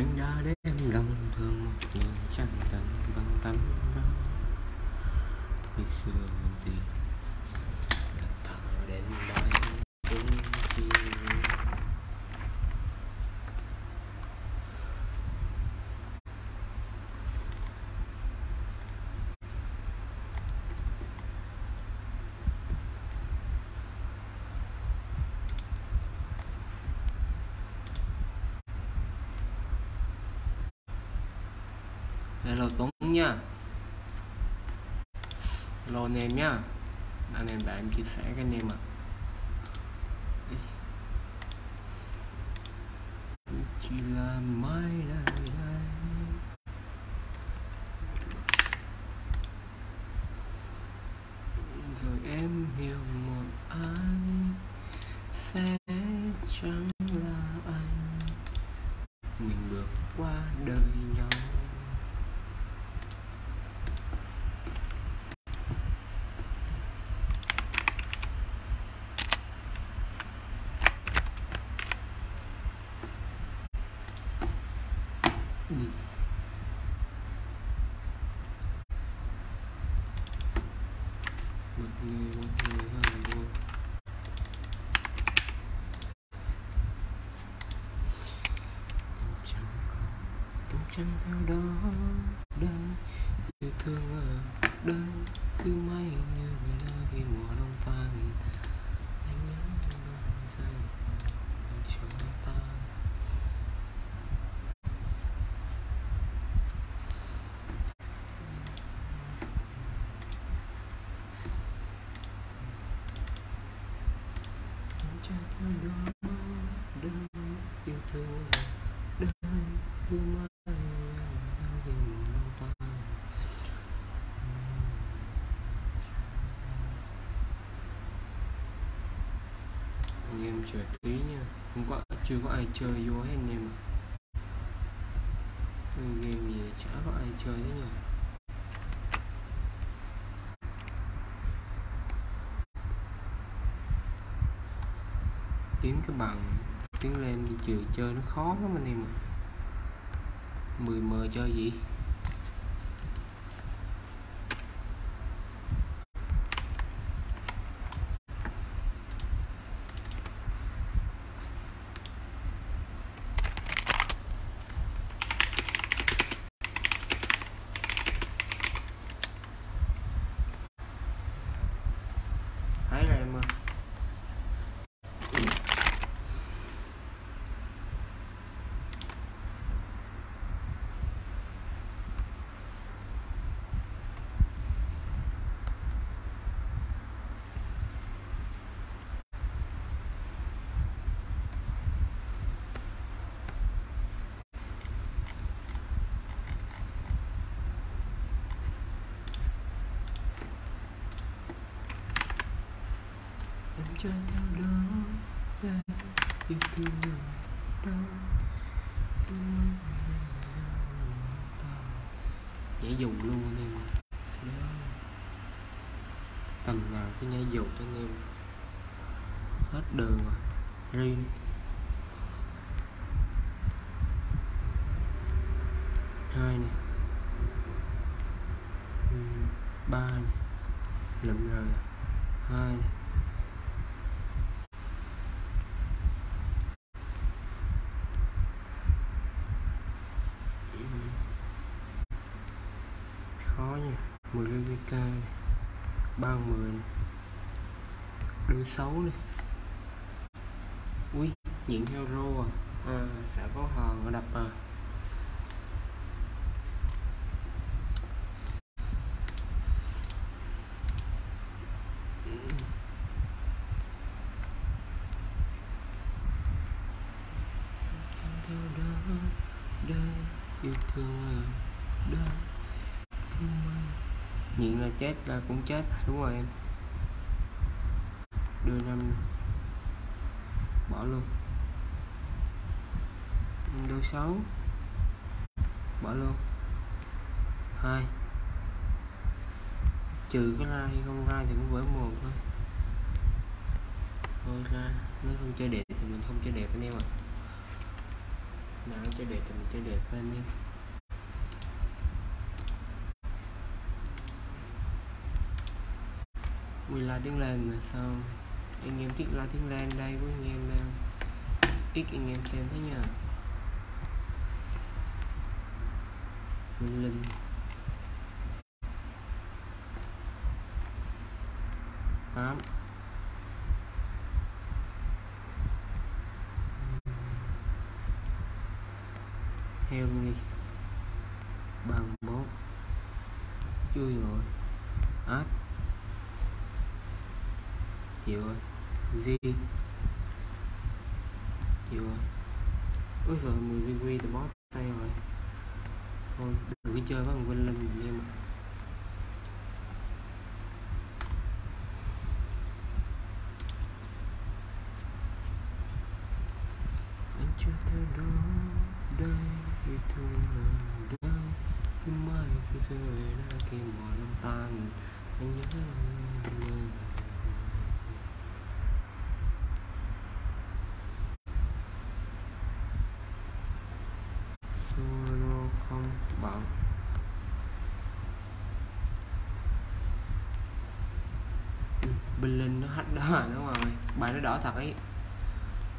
anh đã đem hello Tuấn nha hello anh em nhá anh em đã em chia sẻ cái anh em ạ à là mai đây đây rồi em hiểu một ai sẽ chẳng là anh mình bước qua đời nhau Ừ. một người một người hai người em chẳng còn em chẳng theo đó đời yêu thương ở đây cứ may như người lỡ khi mùa đông tan anh nhớ đôi giây anh chờ ta. Em chẳng theo đó đời yêu thương ở đây cứ mãi như người lỡ khi mùa đông tan anh em chờ tí nha. Không có, chưa có ai chơi vô hết anh em cái game gì chả có ai chơi thế nhỉ? Tiến cái bằng tiến lên thì chơi nó khó lắm anh em ạ. 10 m chơi gì thấy rồi em ơi trong đó ta yêu thương ở người ta. nhảy dùng luôn anh em tầng nào cái nhảy dù cho anh em. Hết đường rồi. Riêng hai này. Ừ, ba này lụm rồi hai này Ừ. khó nha 10 GK ba mười đưa xấu đi. Ui diện hero à, à sợ có hòn ở đập à Ừ. theo đó đây yêu thương ở đây cứ mãi Nhịn là chết là cũng chết. Đúng rồi em. Đưa năm bỏ luôn. Đưa sáu bỏ luôn. Hai trừ cái like không like thì cũng vỡ mồm thôi. Thôi ra, nếu không chơi đẹp thì mình không chơi đẹp anh em ạ. Nào, chơi đẹp thì mình chơi đẹp anh em. Mình là tiếng Lan mà sao anh em thích là tiếng Lan đây của anh em đang ít anh em xem thế nhờ Minh Linh tám heo đi bằng bốn chui rồi át chịu rồi di chịu rồi ôi trời mười degree từ bó tay rồi. Thôi, đừng có chơi với thằng Vinh lên mình em ạ anh chưa theo đó đây thì thương là đâu. Cứ mai khi rơi ra kia mỏi lòng tan. Anh nhớ lòng solo không bảo Ừ, Bình Linh nó hắt đó đúng rồi bài nó đỏ thật ấy.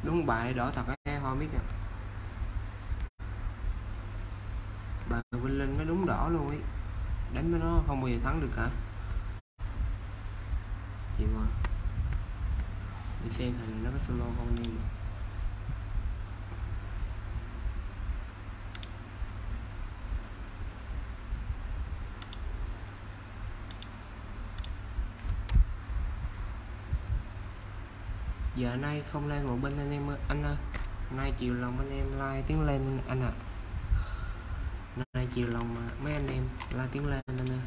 Đúng bài đỏ thật ấy hoa biết à bài Bình Linh nó đúng đỏ luôn ấy. Đánh với nó không bao giờ thắng được cả chị mà. Để xem thằng nó có solo không nhưng mà nay không lên một bên anh em ơi. Anh ơi, nay chiều lòng anh em like tiếng lên anh ạ. À. nay chiều lòng mà mấy anh em like tiếng lên anh ơi.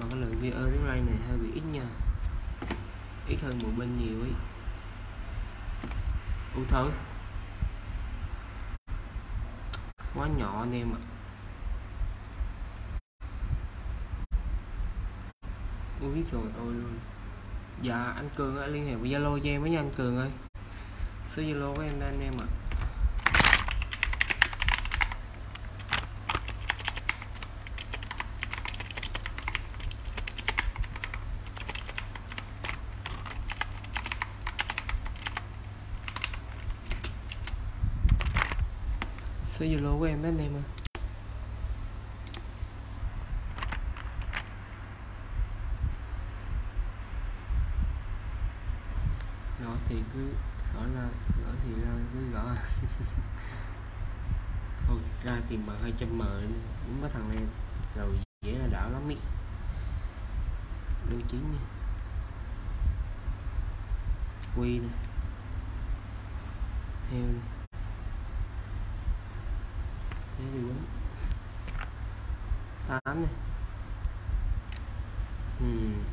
Mà cái lượng video tiếng like này hơi bị ít nha. Ít hơn một bên nhiều ấy. U thử quá nhỏ anh em ạ. Biết rồi ôi luôn. Dạ anh Cường ơi, liên hệ với Zalo cho em với nha anh Cường ơi. Số Zalo của em đây anh em ạ. Số Zalo của em đó anh em ơi. à thì cứ gõ là gõ thì là cứ gõ à thôi, ra tìm bờ 200 m, đúng với thằng này rồi dễ là đảo lắm ý. Đôi chín nha. Quy nè. Heo nè. Thế thì đúng tám nè. Hmm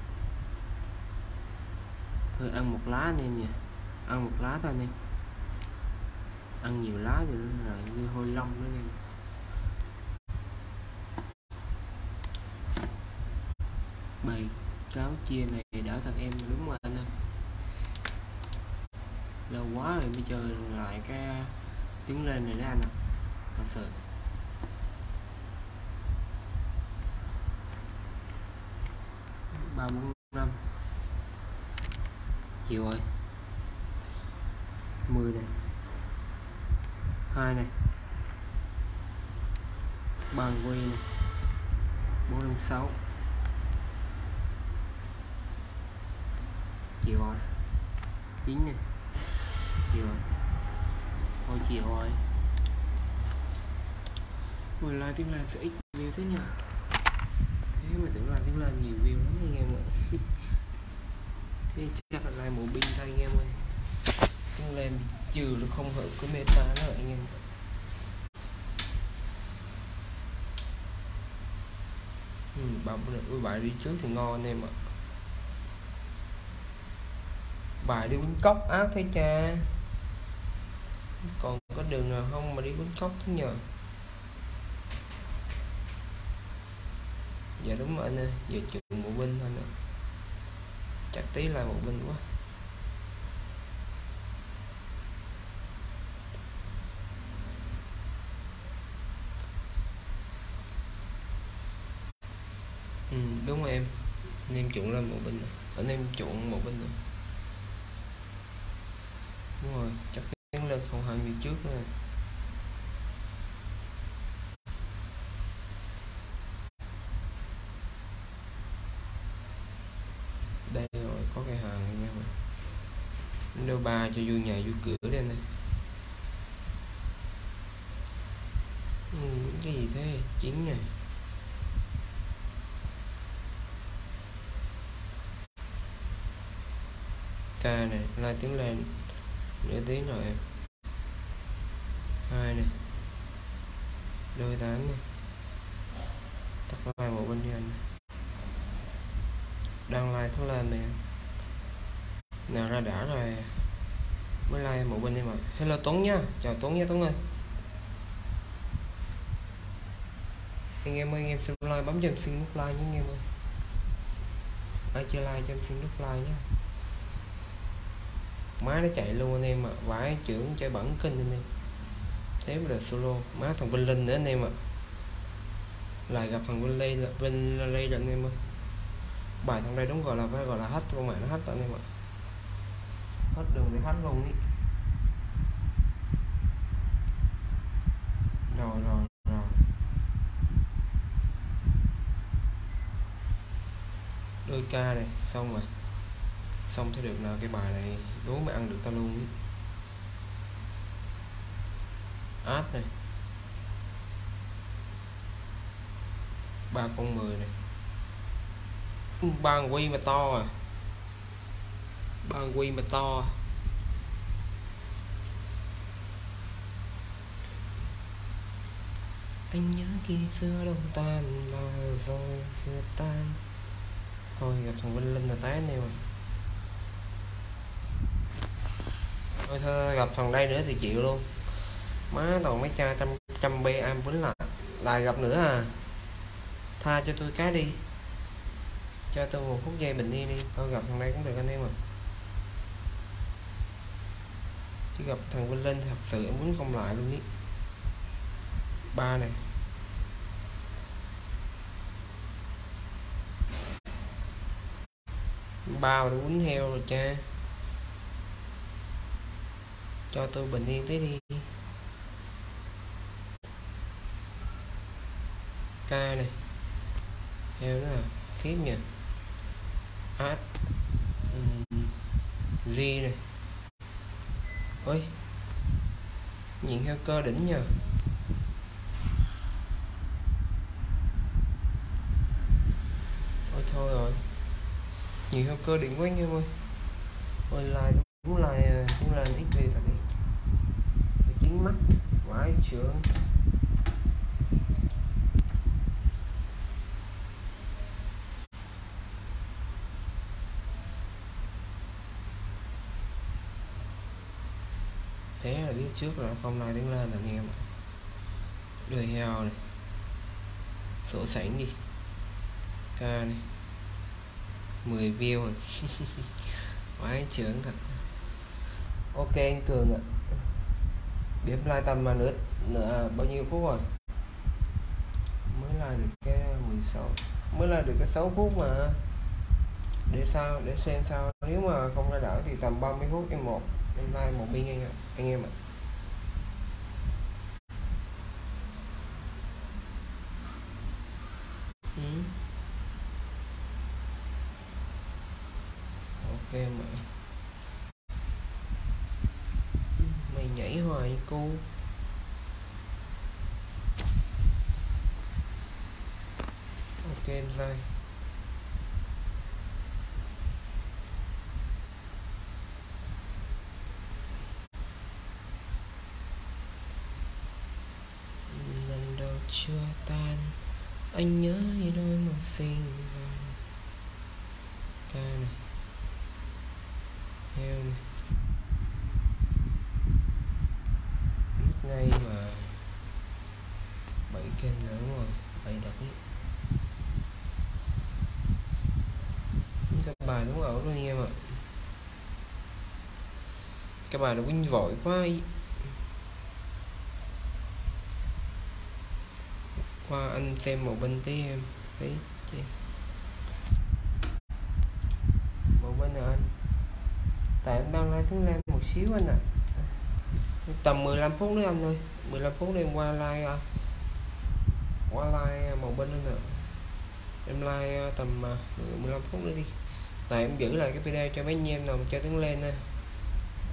thôi, ăn một lá anh em nha. Ăn một lá thôi anh em ăn nhiều lá thì là như hôi long đó nha. em bài cáo chia này đỡ thằng em đúng rồi anh ơi. Lâu quá rồi mới chơi lại cái tiếng lên này đó anh ạ. Thật sự. Ba bốn năm. Chiều rồi 10 này hai này. Bằng quy này. Bốn năm sáu. Chiều rồi. Chín này. Chiều rồi. Thôi chiều rồi. Mười like tiếng lan sẽ ít view thế nhỉ thế mà tưởng là tiếng lan nhiều view lắm anh em ạ. Thế chắc là lại một pin thôi anh em ơi. Tiếng lên trừ nó không hợp cái meta nữa anh em. Ừ, bạn ui bài đi trước thì ngon anh em ạ. Bài đi quýnh cốc ác thế cha. Còn có đường nào không mà đi quýnh cốc thế nhờ? Dạ đúng rồi anh ơi giờ chừng một binh thôi nè. Chắc tí là một binh quá ừ, đúng rồi em anh em chuộng lên một bên rồi anh em chuộng một bên rồi đúng rồi chắc tiến lên không hơn như trước nữa đây rồi có cái hàng nha mà đâu ba cho vui nhà vui cửa đây này ừ, cái gì thế? Chín này. Ca này la tiếng lên nửa tiếng rồi em hai này, đôi tám này. Tắt lại một bên đi anh đang like thắng lên nè. Nào ra đã rồi. Mới like một bên đi mà hello tuấn nha. Chào tuấn nha tuấn ơi. Anh em ơi, anh em xin like, bấm cho em xin nút like nhé anh em ơi. Ai chưa like cho em xin nút like nhé má nó chạy luôn anh em ạ. À. vãi trưởng chơi bẩn kinh anh em. Thế là solo. Má thằng Vinh Linh nữa anh em ạ. À. lại gặp thằng Vinh Lê Vinh Lê rồi anh em ơi. Bài thằng đây đúng gọi là phải gọi là hết con mẹ nó hết anh em ạ. Hết đường để hết luôn đi rồi rồi rồi. Đôi ca này xong rồi xong thấy được là cái bài này đố mới ăn được ta luôn ý. át này. Ba con mười này. Ừ, ba quy mà to à. Ba quy mà to à. anh nhớ khi xưa đông tan, là rồi xưa tan. Thôi, gặp thằng Vinh Linh là té này mà. Thôi, gặp thằng đây nữa thì chịu luôn. Má toàn mấy cha trăm trăm b am quýnh lại. Lại gặp nữa à? Tha cho tôi cái đi. Cho tôi một phút giây bình yên đi. Tôi gặp thằng đây cũng được anh em à chứ gặp thằng Vinh Linh thật sự em muốn không lại luôn ý. Ba này. Ba mà quýnh heo rồi cha cho tôi bình yên tí đi. K này. Heo nữa à? Kiếm nhỉ? Át g này. Ôi. Nhìn heo cơ đỉnh nhờ. Ôi thôi rồi. Nhìn heo cơ đỉnh quá anh em ơi. Ôi, like đúng like à, cũng là ít về thật đi chính mắt vãi trưởng thế là biết trước là không nói tiếng lên là anh em đuôi heo này, sổ sảnh đi, ca này 10 view rồi. Quái trưởng thật. Ok anh cường ạ điểm lại tầm mà nữa, nữa à, bao nhiêu phút rồi? Mới lại được cái 16 mới lại được cái 6 phút mà. Để sao để xem sao. Nếu mà không ra đỡ thì tầm 30 phút em một em like một pin anh, anh em ạ. Ừ. ok mà mày nhảy hoài cô. Ok em dây lần đầu chưa tan anh nhớ như đôi một xinh. cái bài nó quýnh vội quá qua anh xem một bên tí em. Tí chị một bên nào anh? Tại anh đang lái tiếng lan một xíu anh ạ. À. tầm 15 phút nữa anh ơi. 15 phút em qua like à, qua like à, một bên nữa nè. Em like à, tầm 15 phút nữa đi. Tại em giữ lại cái video cho mấy anh em nào chơi tiếng lên nè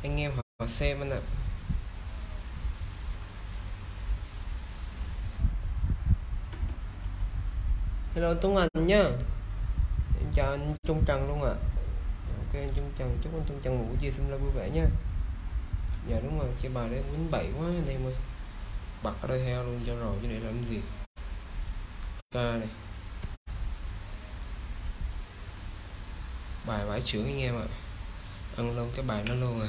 anh em họ xem anh ạ. Hello Tuấn Anh nhá. Em chào anh Trung Trần luôn ạ. À. ok, anh Trung Trần, chúc anh Trung Trần một buổi chiều sinh vui vẻ nhá. Dạ đúng rồi cái bài đấy quýnh bậy quá anh em ơi. Bật ở đây heo luôn, cho rồi, chứ để làm gì? Ca này bài vải trưởng anh em ạ. À. ăn luôn, cái bài nó luôn à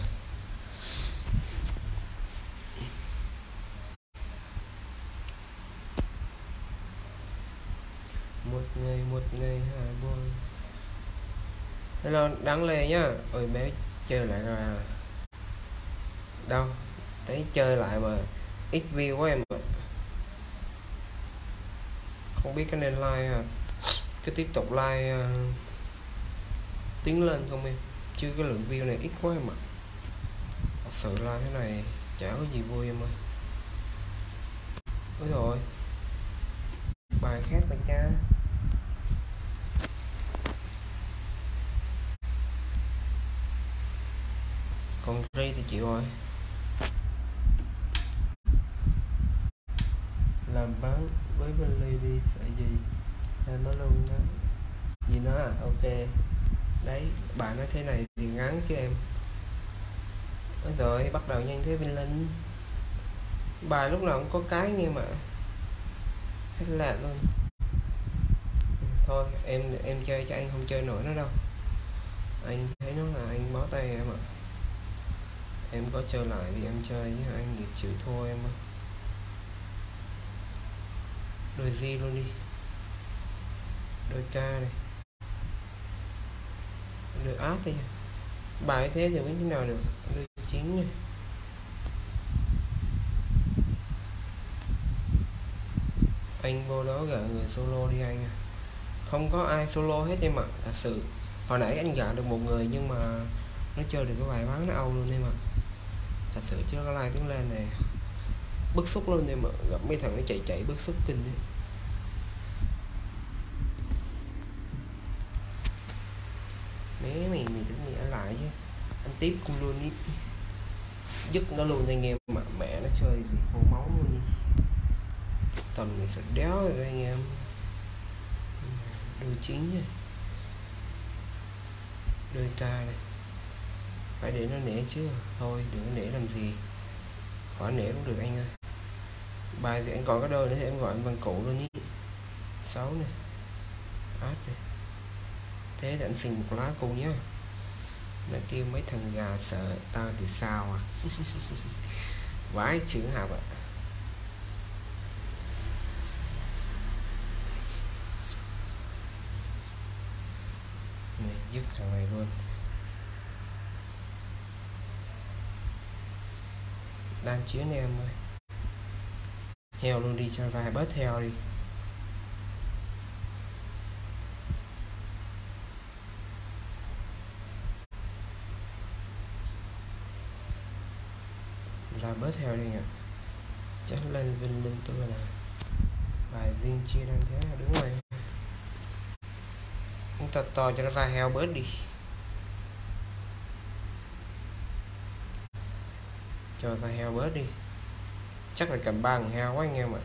một ngày một ngày hà bôi. Hello đáng lê nhá. Ôi bé chơi lại rồi à. Đâu? Thấy chơi lại mà ít view quá em ạ. Không biết cái nên like à. Cứ tiếp tục like uh, tiến lên không em? Chứ cái lượng view này ít quá em ạ. Thật sự like thế này chả có gì vui em ơi. Ôi rồi bài khác mà cha còn ri thì chịu rồi làm bán với bên lady sợ gì? Em nói luôn đó. Gì nó à? Ok. Đấy bạn nói thế này thì ngắn chứ em. Nói rồi, bắt đầu nhanh thế bên Linh bài lúc nào cũng có cái nghe mà. Hết lạ luôn. Thôi, em em chơi cho anh không chơi nổi nó đâu. Anh thấy nó là anh bó tay em ạ em có chơi lại thì em chơi với anh thì chịu thua em ơi đôi di luôn đi. Đôi K này. Đôi át đi bài thế thì biết thế nào được, đôi chín này. Anh vô đó gỡ người solo đi anh à. Không có ai solo hết em ạ, thật sự. Hồi nãy anh gạ được một người nhưng mà nó chơi được cái bài bán nó âu luôn em ạ thật sự chứ nó like tiếng lên này, bức xúc luôn nhưng mà gặp mấy thằng nó chạy chạy bức xúc kinh đấy. Mẹ mày mày tưởng mày ở lại chứ. Anh tiếp cũng luôn đi dứt nó luôn anh em mà mẹ nó chơi thì hô máu luôn. Tầm này sạch đéo rồi anh em đôi chính nha. Đôi ta này phải để nó nể chứ. Thôi, đừng có nể làm gì. Khỏi nể cũng được anh ơi. Bài gì anh còn có đôi nữa thì em gọi anh bằng cụ luôn nhé. Sáu này át này thế thì anh xin một lá cùng nhá nó kêu mấy thằng gà sợ tao thì sao à? Vãi chữ học ạ. À. này, dứt thằng này luôn. Đang chiến em ơi. Heo luôn đi cho dài bớt heo đi. Là bớt heo đi nhỉ chắc lên vinh linh tôi là bài riêng chia đang thế là đúng rồi. Chúng ta to cho nó ra heo bớt đi. Cho ra heo bớt đi. Chắc là cầm ba con heo quá anh em ạ.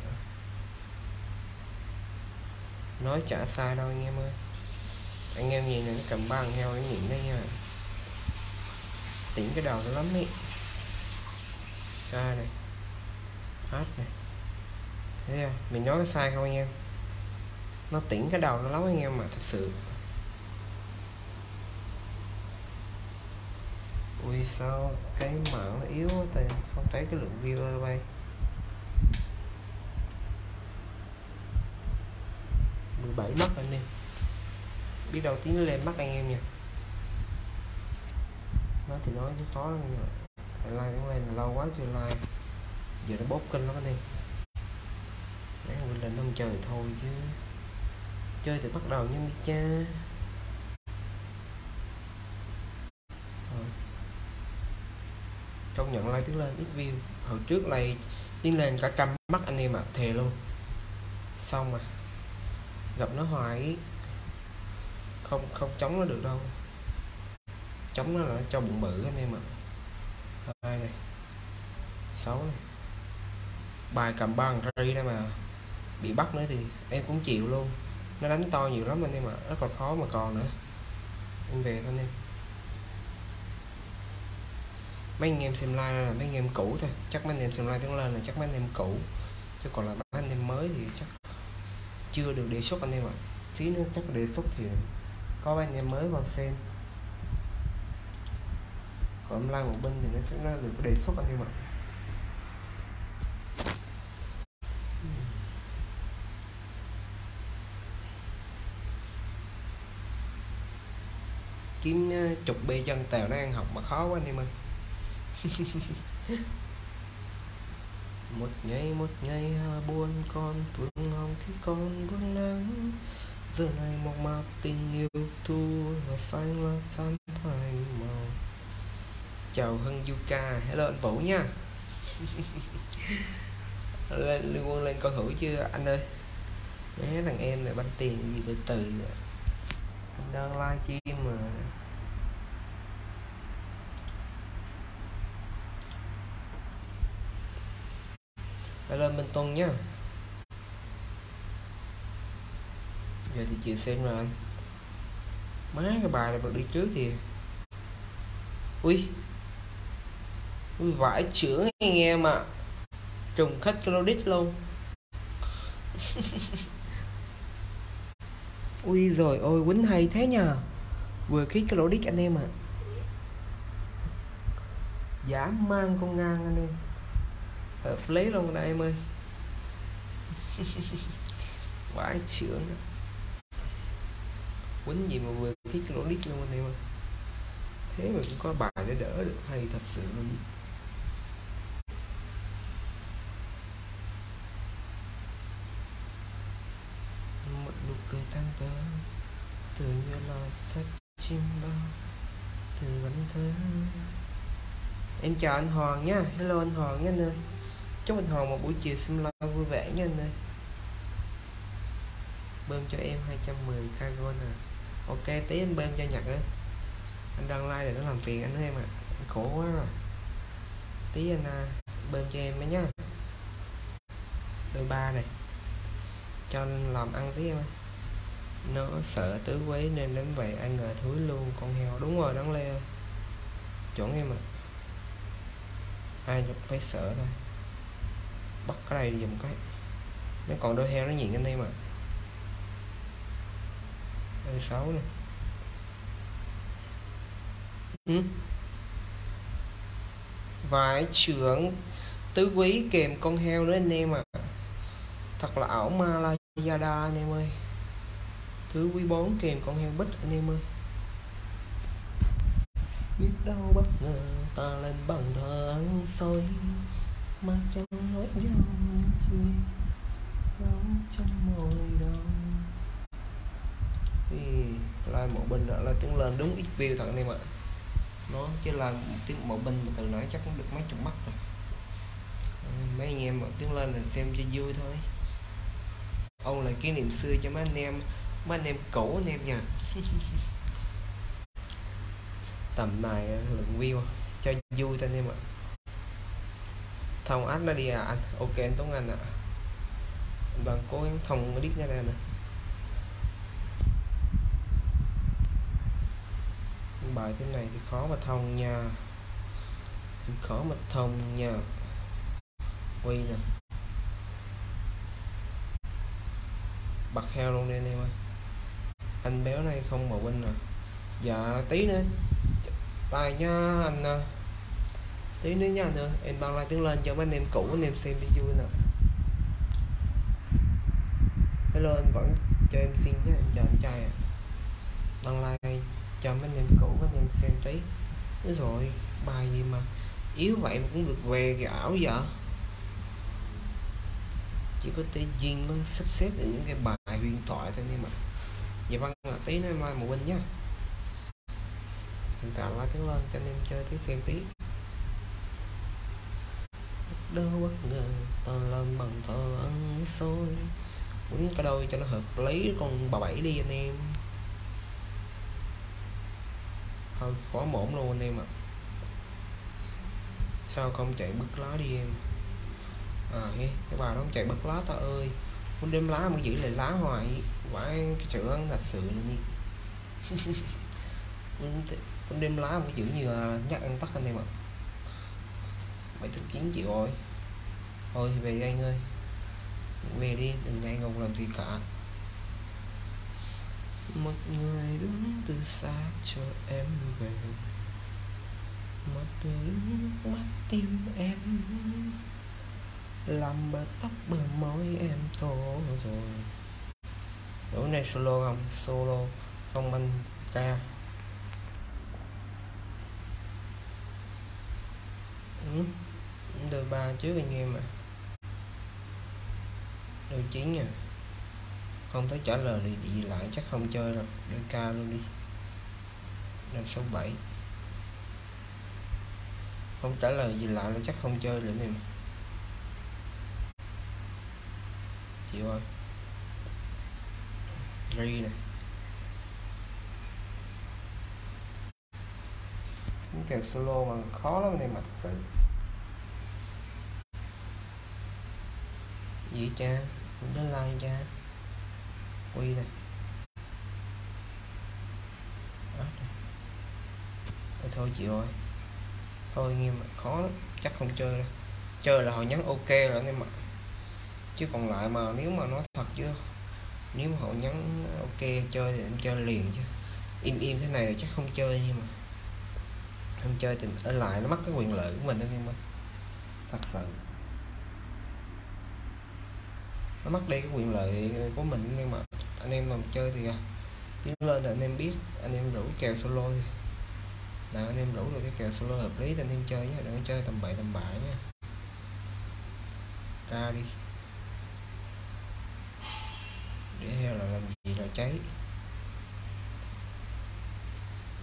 Nói chả sai đâu anh em ơi. Anh em nhìn này nó cầm ba con heo nó nhìn đấy nha tỉnh cái đầu nó lắm ý. Ca này. Hát này. Thế à mình nói có sai không anh em? Nó tỉnh cái đầu nó lắm anh em mà thật sự. Ui, sao cái mạng nó yếu quá ta? Không thấy cái lượng view ở đây. 17 mắt anh em. Biết đầu tiến lên mắt anh em nha nói thì nói chứ khó lắm nhưng like cũng lên, lâu quá chưa like giờ nó bóp kinh lắm anh em. Mấy người lên không trời thôi chứ. Chơi thì bắt đầu nhanh đi cha. Công nhận like tiếng lên ít view. Hồi trước like tiếng lên cả trăm mắt anh em ạ à, thề luôn. Xong mà gặp nó hoài không không chống nó được đâu. Chống nó là cho bụng bự anh em ạ. À. hai này sáu này. Bài cầm băng ri đây mà bị bắt nữa thì em cũng chịu luôn. Nó đánh to nhiều lắm anh em ạ à. rất là khó mà còn nữa. Em về thôi anh em mấy anh em xem like là mấy anh em cũ thôi chắc mấy anh em xem like tiếng lên là chắc mấy anh em cũ chứ còn là mấy anh em mới thì chắc chưa được đề xuất anh em ạ à. tí nữa chắc đề xuất thì có mấy anh em mới vào xem còn like một bên thì nó sẽ nó được đề xuất anh em ạ à. kiếm ờ, chục bê chân tèo nó ăn học mà khó quá anh em ơi một ngày một ngày buồn, con vương hồng khi con buông nắng. Giờ này một mặt tình yêu, thu và xanh là xanh phai màu. Chào hân yuka hello anh vũ nha. Lên liên quân lên coi thử chưa, anh ơi? Né thằng em này banh tiền gì từ từ nữa. Anh đang live stream mà. Phải lên bên tuần nhá. Giờ thì chị xem rồi. Anh má, cái bài này bật đi trước thì ui. Ui, vãi chữa anh em ạ trùng khách credit luôn. Ui rồi ôi quýnh hay thế nhờ. Vừa khí cái anh em ạ. À. dám mang con ngang anh em hợp lý luôn đây em ơi. Vãi trưởng quýnh gì mà vừa khí cái lỗ nick luôn anh em ơi. Thế mà cũng có bài để đỡ được, hay thật sự luôn một nụ cười tan tớ, từ như là sách chim bao, từ vẫn thơ. Em chào anh Hoàng nha, hello anh Hoàng nha anh ơi chúc anh thường một buổi chiều xin lo vui vẻ nha anh ơi. Bơm cho em 210 cargo nè ok tí anh bơm cho nhật á. Anh đăng like để nó làm phiền anh em ạ. À. khổ quá rồi. Tí anh à, bơm cho em ấy nhá. Đôi ba này. Cho làm ăn tí em ơi. Nó sợ tứ quấy nên đến vậy anh ngờ thúi luôn con heo. Đúng rồi đáng leo. Chuẩn em ạ. À. ai phải sợ thôi bắt cái này dùng cái nó còn đôi heo nó nhìn anh em ạ à. đây sáu này ừ. vải trưởng tứ quý kèm con heo nữa anh em ạ à. thật là ảo ma la yada anh em ơi thứ quý bốn kèm con heo bích anh em ơi biết đâu bất ngờ ta lên bằng thờ ăn xôi mà chẳng nói nhau chi đau trong môi đau thì like một bên là tiếng lên đúng ít view thật anh em ạ. Nó chứ là tiếng một bên từ nãy chắc cũng được mấy chục mắt rồi. Mấy anh em tiếng lên là xem cho vui thôi. Ôn lại kỷ niệm xưa cho mấy anh em mấy anh em cũ anh em nha. Tầm này lượng view cho vui thôi anh em ạ thông ách nó đi à? Anh ok, anh Tuấn Anh ạ. À. bằng cố gắng thông đít ra đây nè bài thế này thì khó mà thông nha. Khó mà thông nha. Quy nè. Bật heo luôn đi anh em ơi. Anh béo này không mà quên nè à? dạ tí nữa. Tài nha, anh à tí nữa nha nữa em bằng lại tiếng lên cho mấy anh em cũ, anh em xem đi vui nè hello, em vẫn cho em xin nhé, em chào anh trai à bằng like cho mấy anh em cũ, mấy anh em xem tí. Đúng rồi bài gì mà yếu vậy mà cũng được về cái ảo vậy? Chỉ có tí duyên mới sắp xếp được những cái bài huyền thoại thôi nhưng mà Vậy vâng là tí nữa em like một bên nhá hiện tại like tiếng lên cho anh em chơi tí xem tí đó bất ngờ toàn lên bằng thờ ăn xôi muốn cái đôi cho nó hợp lý, con bà bảy đi anh em thôi khó mổn luôn anh em ạ à. sao không chạy bứt lá đi em à nghe, cái bà nó không chạy bứt lá ta ơi muốn đem lá mà giữ lại lá hoài, quả cái chữ ăn thật sự luôn đi muốn đem lá mà giữ như nhắc ăn tắt anh em ạ à. 79 triệu rồi. Thôi thì về đi anh ơi. Về đi, đừng ngại ngùng làm gì cả. Một người đứng từ xa cho em về. Một từ mắt tim em. Làm bờ tóc bờ môi em thổ rồi. Đối này solo không? Solo Không anh ca. Ừ đôi ba trước anh em à đôi chín à Không thấy trả lời thì bị lại chắc không chơi rồi đôi ca luôn đi. Năm số 7 Không trả lời gì lại là chắc không chơi nữa em chịu ơi ri nè, những kèo solo mà khó lắm này mà thật sự. Gì cha cũng đến like cha quy này Đấy, thôi chịu rồi. Thôi nghiêm khó lắm. Chắc không chơi đâu. Chơi là họ nhắn ok rồi anh em ạ chứ còn lại mà nếu mà nói thật chứ nếu mà họ nhắn ok chơi thì em chơi liền chứ. Im im thế này thì chắc không chơi nhưng mà không chơi thì ở lại nó mất cái quyền lợi của mình anh em ơi thật sự nó mất đi cái quyền lợi của mình, nhưng mà anh em mà chơi thì à, tiến lên thì anh em biết, anh em rủ kèo solo. Thì là anh em rủ được cái kèo solo hợp lý thì anh em chơi nhé, đừng chơi tầm bậy tầm bạ nhé. Ra đi. Để heo là làm gì là cháy.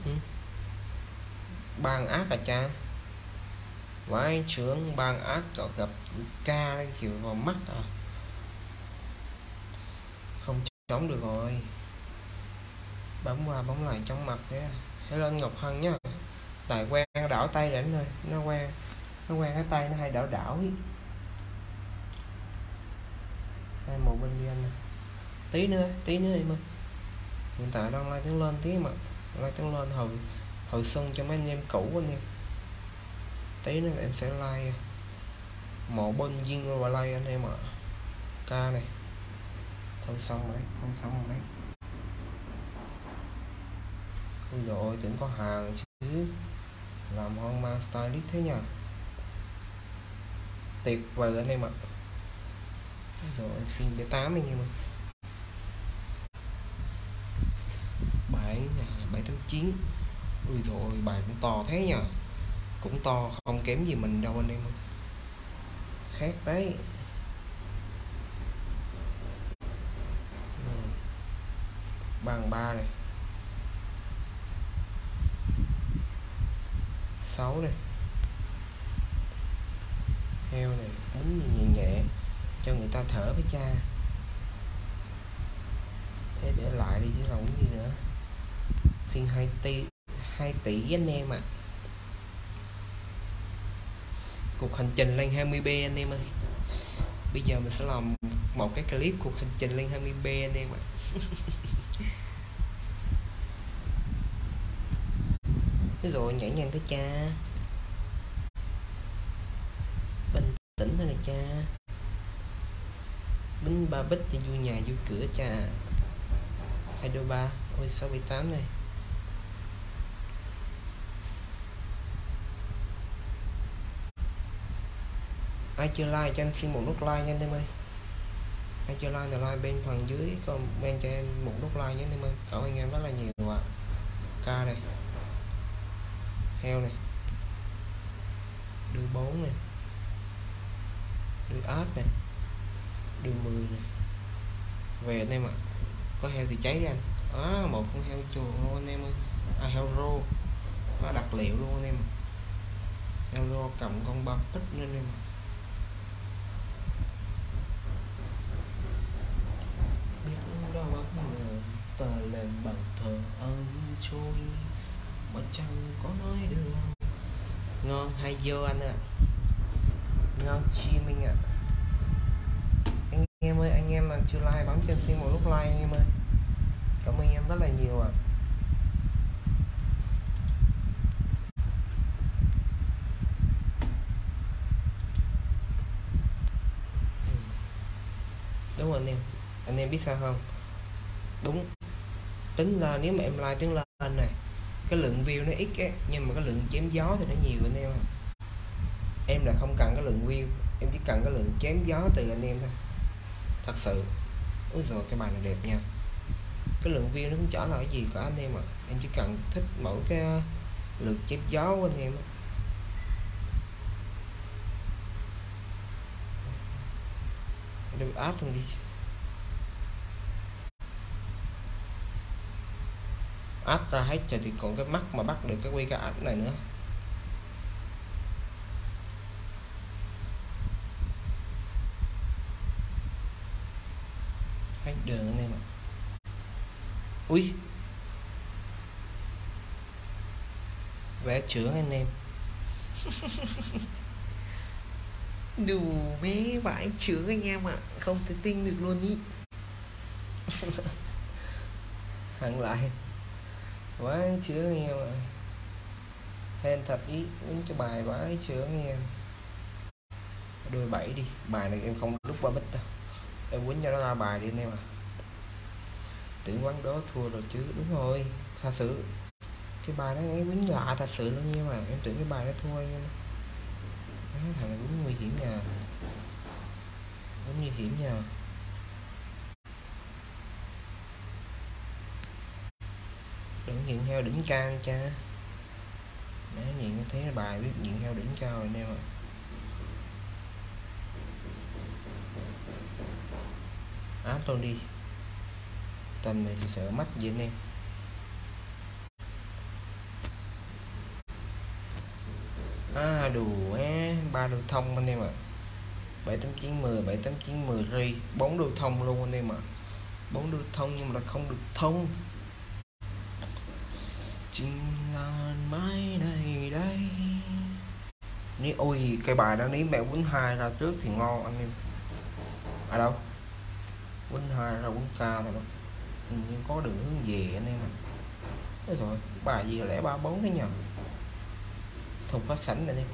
Ừ. ban ác à cha? Vãi trưởng ban ác cậu gặp ca kiểu vào mắt à? Chống được rồi. Bấm qua bấm lại trong mặt sẽ hãy lên ngọc hân nhá. Tài quen đảo tay rảnh rồi nó quen nó quen cái tay nó hay đảo đảo ấy hai một bên đi anh này tí nữa tí nữa em ơi. Hiện tại đang lai tiếng lên tí mà lai tiếng lên hồi hồi xuân cho mấy anh em cũ anh em. Tí nữa em sẽ like một bên duyên và like anh em ạ. Ca này thôi xong đấy thôi xong đấy ôi rồi tưởng có hàng chứ. Làm hoang mang stylist thế nhỉ? Tuyệt vời anh em ạ. Rồi xin bé tám anh em ơi. Bảy bảy tháng chín, ui rồi bài cũng to thế nhỉ? Cũng to không kém gì mình đâu anh em ơi. Khác đấy. Bằng 3 này. 6 này. Heo này, bún nhẹ nhẹ, cho người ta thở với cha. Thế để lại đi chứ làm gì nữa. Xin 2 tỷ 2 tỷ anh em ạ. À. cuộc hành trình lên 20B anh em ơi. Bây giờ mình sẽ làm một cái clip cuộc hành trình lên 20B anh em ạ. à. Ví dụ nhảy nhanh tới cha. Bình tĩnh thôi nè cha. Bính ba bích cho vui nhà vui cửa cha. Hai đôi ba. Ôi 68 này. Ai chưa like cho em xin một nút like nha anh em ơi. Ai chưa like thì like bên phần dưới, còn bên cho em một nút like nhé anh em ơi. Cảm ơn anh em rất là nhiều ạ. Ca này heo này đường 4 này đường ớt này đường 10 này. Về anh em ạ có heo thì cháy đi anh. À, một con heo chuồng luôn anh em ơi. À, heo rô nó đặc liệu luôn anh em heo rô cầm con ba pít nữa anh em à. biết đâu bác tờ lên bằng thờ ân trôi mà chẳng có nói được ngon, hay vô anh ạ à. ngon, chi minh ạ à. anh em ơi, anh em mà chưa like, bấm cho em xin một lúc like anh em ơi cảm ơn em rất là nhiều ạ à. đúng rồi anh em anh em biết sao không đúng tính là nếu mà em like tiếng lên này cái lượng view nó ít ấy, nhưng mà cái lượng chém gió thì nó nhiều anh em em là không cần cái lượng view em chỉ cần cái lượng chém gió từ anh em thôi. Thật sự. Ôi rồi cái bài này đẹp nha. Cái lượng view nó cũng chả là cái gì cả anh em ạ. À. em chỉ cần thích mỗi cái ờ, lượt chém gió của anh em đem áp luôn đi. Áp ra hết rồi thì còn cái mắt mà bắt được cái quy cái ảnh này nữa. Hết đường anh em ạ. Ui vẽ trưởng anh em. Đủ bé vãi trưởng anh em ạ. Không thể tin được luôn ý. Hẳn lại quá chứa anh em ạ. À. hên thật ý, uống cho bài quá chứa anh em. Đôi bảy đi, bài này em không lúc qua bích đâu. Em quýnh cho nó ra bài đi anh em à tưởng quán đó thua rồi chứ, đúng rồi thật sự. Cái bài đó em quýnh lạ thật sự luôn nhưng mà em tưởng cái bài đó thua anh em thằng này quýnh nguy hiểm nha. Quýnh nguy hiểm nha. Đừng hiện heo đỉnh cao cha. Nếu nhìn thấy bài biết nhìn heo đỉnh cao rồi, anh em ạ. Áp tôi đi. Tầm này thì sợ mắt gì anh em. À đủ á ba đường thông anh em ạ. Bảy tám chín mười, bảy tám chín mười ri, bốn đường thông luôn anh em ạ. Bốn đường thông nhưng mà là không được thông chính là mãi đây đây. Nếu ôi, cái bài đó nếu mẹ quấn hai ra trước thì ngon anh em. Ở à đâu? Quấn hai ra quấn ca thôi nhưng có đường hướng về anh em ạ. Đấy rồi bài gì lẻ ba bốn thế nhờ thùng phát sảnh này em.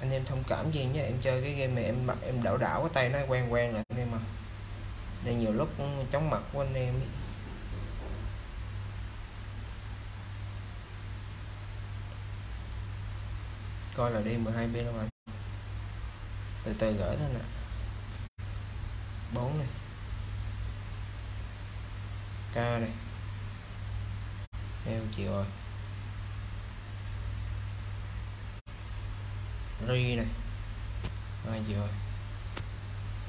Anh em thông cảm gì nhé, em chơi cái game này em em đảo đảo cái tay nó quen quen rồi anh em mà nên nhiều lúc chóng mặt của anh em. ấy. Coi là đi 12 pin không anh từ từ gửi thôi nè 4 này. K này. Em chịu rồi. Ri này. Ai chịu rồi?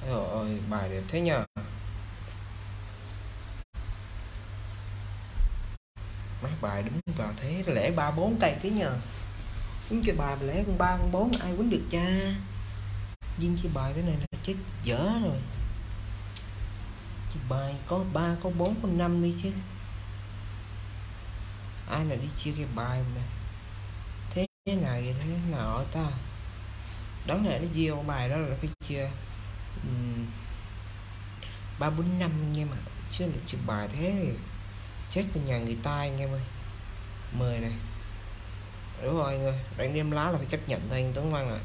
Ôi ôi, bài đẹp thế nhờ. Mấy bài đúng vào thế lẽ ba bốn cây thế nhờ quýnh cái bài mà lẽ con ba, con bốn ai quýnh được cha? Nhưng chơi bài thế này là chết dở rồi. Chơi bài có ba, có bốn, có năm đi chứ. Ai là đi chia cái bài mà thế nào vậy, thế nào ta? Đó này nó chia bài đó là phải chia ba, bốn, năm nghe mà. Chứ là chụp bài thế thì chết của nhà người ta anh em ơi mười này đúng rồi anh ơi đánh đêm lá là phải chấp nhận thôi anh Tuấn Văn ạ. À.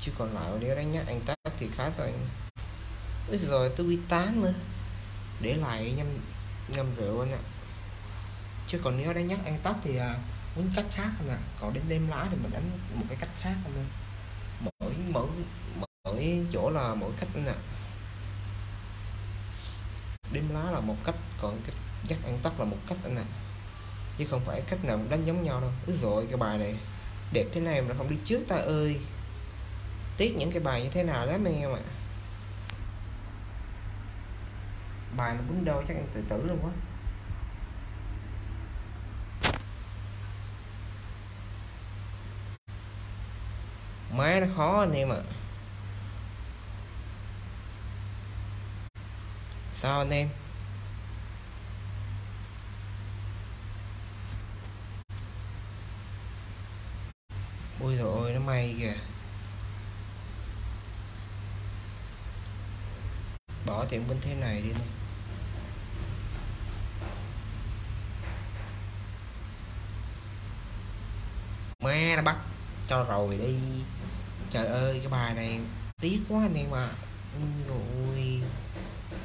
chứ còn lại nếu đánh nhá anh tắt thì khá rồi anh. Úi rồi tôi bị tán nữa để lại nhâm ngâm rượu anh ạ. Chứ còn nếu đánh nhắc anh tắt thì à, muốn cách khác anh ạ. Còn đến đêm lá thì mình đánh một cái cách khác anh ơi. Mỗi mỗi mỗi chỗ là mỗi cách anh ạ. Đêm lá là một cách còn cái dắt ăn tắt là một cách anh ạ chứ không phải cách nào đánh giống nhau đâu. Úi rồi cái bài này, đẹp thế này mà không đi trước ta ơi. Tiếc những cái bài như thế nào lắm anh em ạ. Bài nó bún đâu chắc em tự tử luôn quá má nó khó anh em ạ. Sao anh em? Ui rồi ôi, nó may kìa. Bỏ tiệm bên thế này đi này má nó bắt cho rồi đi. Trời ơi, cái bài này tiếc quá anh em à ui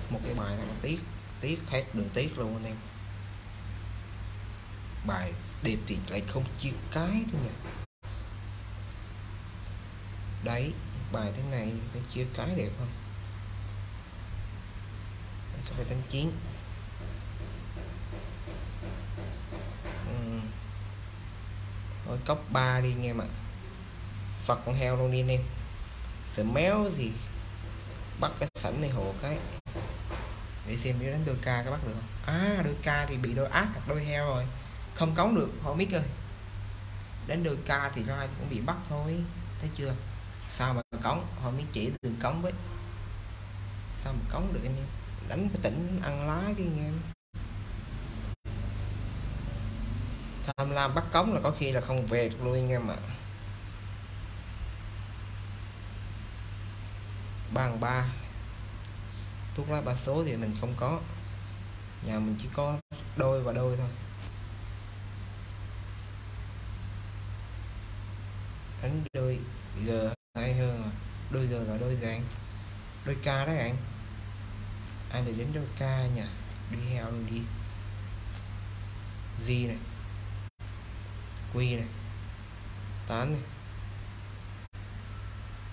một cái bài này mà tiếc tiếc hết đường tiếc luôn anh em. Bài đẹp thì lại không chia cái thôi nhỉ đấy, bài thế này phải chia cái đẹp không? Sẽ phải đánh chiến ừ. thôi, cấp 3 đi nghe mà phật con heo luôn đi anh em. Sợ méo gì? Bắt cái sảnh này hộ cái. Để xem nếu đánh đôi ca có bắt được không? À đôi ca thì bị đôi ác hoặc đôi heo rồi. Không cống được họ mít ơi. Đánh đôi ca thì ra cũng bị bắt thôi. Thấy chưa? Sao mà cống? Họ mới chỉ đường cống với sao mà cống được anh em? Đánh cái tỉnh ăn lá cái anh em. Tham lam bắt cống là có khi là không về được luôn anh em ạ. À. bằng ba. Thuốc lá ba số thì mình không có. Nhà mình chỉ có đôi và đôi thôi. Đánh đôi, g hay hơn à. Đôi giờ là đôi dạng đôi ca đấy anh. Anh để đến đôi ca nhỉ? Đi heo luôn đi. Gì này. Quy này. Tán này.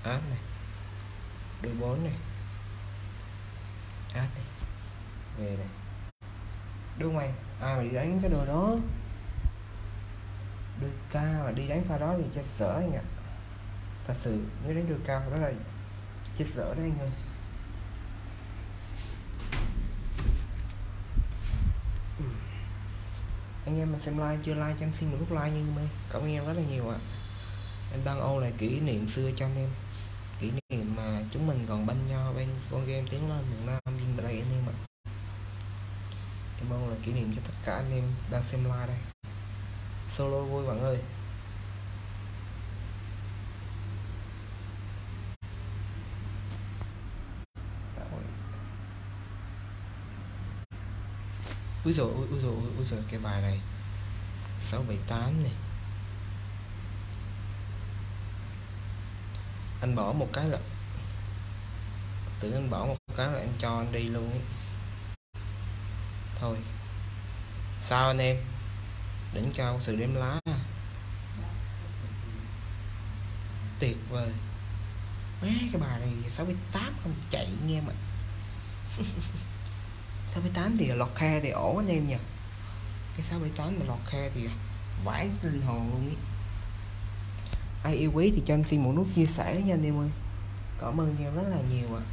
Át này. Đôi bốn này. Át này. Về này. Đúng không anh? Ai mà đi đánh cái đồ đó? Đôi ca mà đi đánh pha đó thì chết sở anh ạ thật sự nếu đánh được cao đó là chết dở đấy anh ơi. Ừ. Anh em mà xem like, chưa like cho em xin một lúc like nha anh em cảm ơn em rất là nhiều ạ. À. em đang ôn lại kỷ niệm xưa cho anh em. Kỷ niệm mà chúng mình còn banh nhau bên con game tiến lên miền Nam nhưng mà đây anh em ạ. Em mong là kỷ niệm cho tất cả anh em đang xem like đây. Solo vui bạn ơi. Úi rồi úi, rồi úi rồi cái bài này. 678 này. Anh bỏ một cái là tưởng anh bỏ một cái là em cho anh đi luôn ấy. Thôi. Sao anh em? Đỉnh cao sự đếm lá. Tuyệt vời. Mấy cái bài này 68 không chạy nghe mà. 68 thì lọt khe thì ổn anh em nhỉ? cái 678 mà lọt khe thì vãi linh hồn luôn ý ai yêu quý thì cho em xin một nút chia sẻ nha anh em ơi cảm ơn em rất là nhiều ạ à.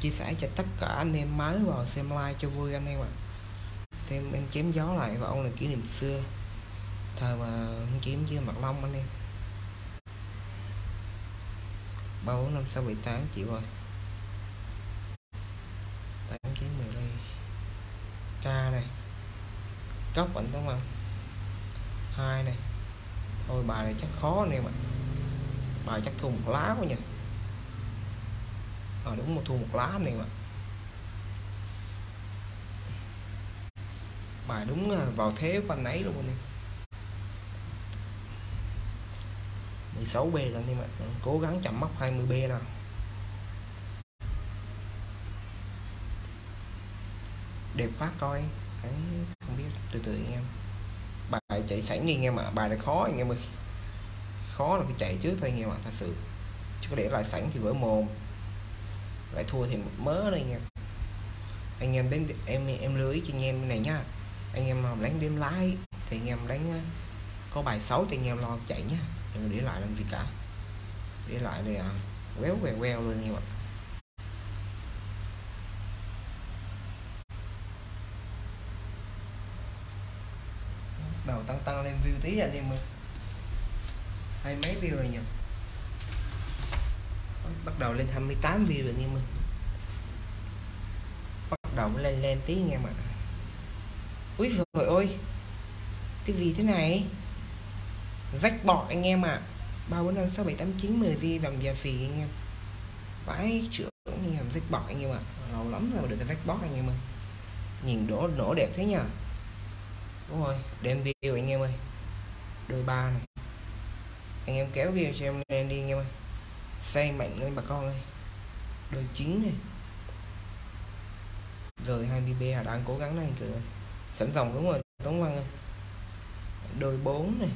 chia sẻ cho tất cả anh em mới vào xem like cho vui anh em ạ à. xem em chém gió lại và ông là kỷ niệm xưa thời mà chém chưa mặt long anh em ba bốn năm sáu bảy tám chị rồi tám chín mười đây ca này cấp ảnh đúng không? Hai này. Thôi bài này chắc khó anh em ạ. Bài chắc thua một lá quá nhỉ? À, đúng một thua một lá anh em ạ. Bài đúng vào thế của anh ấy luôn anh em 16 b rồi anh em ạ. Cố gắng chậm móc 20 b nào. Đẹp phát coi. Cái từ từ anh em. Bài chạy sẵn đi anh em ạ à. bài này khó anh em ơi khó là phải chạy trước thôi anh em ạ à, thật sự. Chứ có để lại sẵn thì vỡ mồm. Lại thua thì mớ đây anh em. Anh em đến em em lưới cho anh em này nhá. Anh em mà đánh đêm lái thì anh em đánh có bài xấu thì anh em lo chạy nhá. Đừng để lại làm gì cả. Để lại thì à, quéo quèo queo luôn anh em ạ đầu tăng tăng lên view tí anh em ơi. Hai mấy view rồi nhỉ? Bắt đầu lên 28 view rồi anh em ơi. Bắt đầu lên lên tí anh em ạ. Úi rồi ôi cái gì thế này? Rách bọ anh em ạ. ba bốn năm sáu bảy tám chín mười gì đồng già xì anh em. Vãi trưởng anh em, rách bọ anh em ạ. Lâu lắm rồi được cái rách bọ anh em ơi. Nhìn đổ nổ đẹp thế nhờ đúng rồi đem view anh em ơi. Đôi ba này. Anh em kéo view cho em lên đi anh em ơi. Xây mạnh lên bà con ơi. Đôi chín này. Rồi 20B đang cố gắng này cười sẵn dòng đúng rồi, Tống Văn ơi. Đôi 4 này.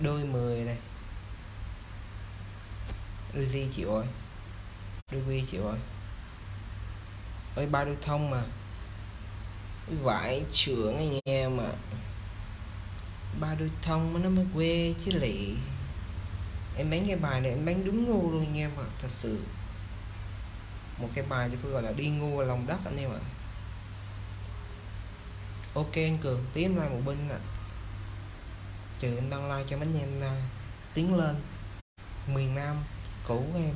Đôi 10 này. Đôi gì chịu rồi. Đôi vi chịu rồi. Ơi ba đôi thông mà vải trưởng anh em mà. Ba đôi thông mà nó mới quê chứ lị em bán cái bài này, em bán đúng ngu luôn anh em ạ thật sự. Một cái bài cho tôi gọi là đi ngu vào lòng đất anh em ạ. Ok anh cường tiến lại một bên ạ. Trừ em đăng like cho mấy anh em à, tiến lên. Miền nam, cũ em.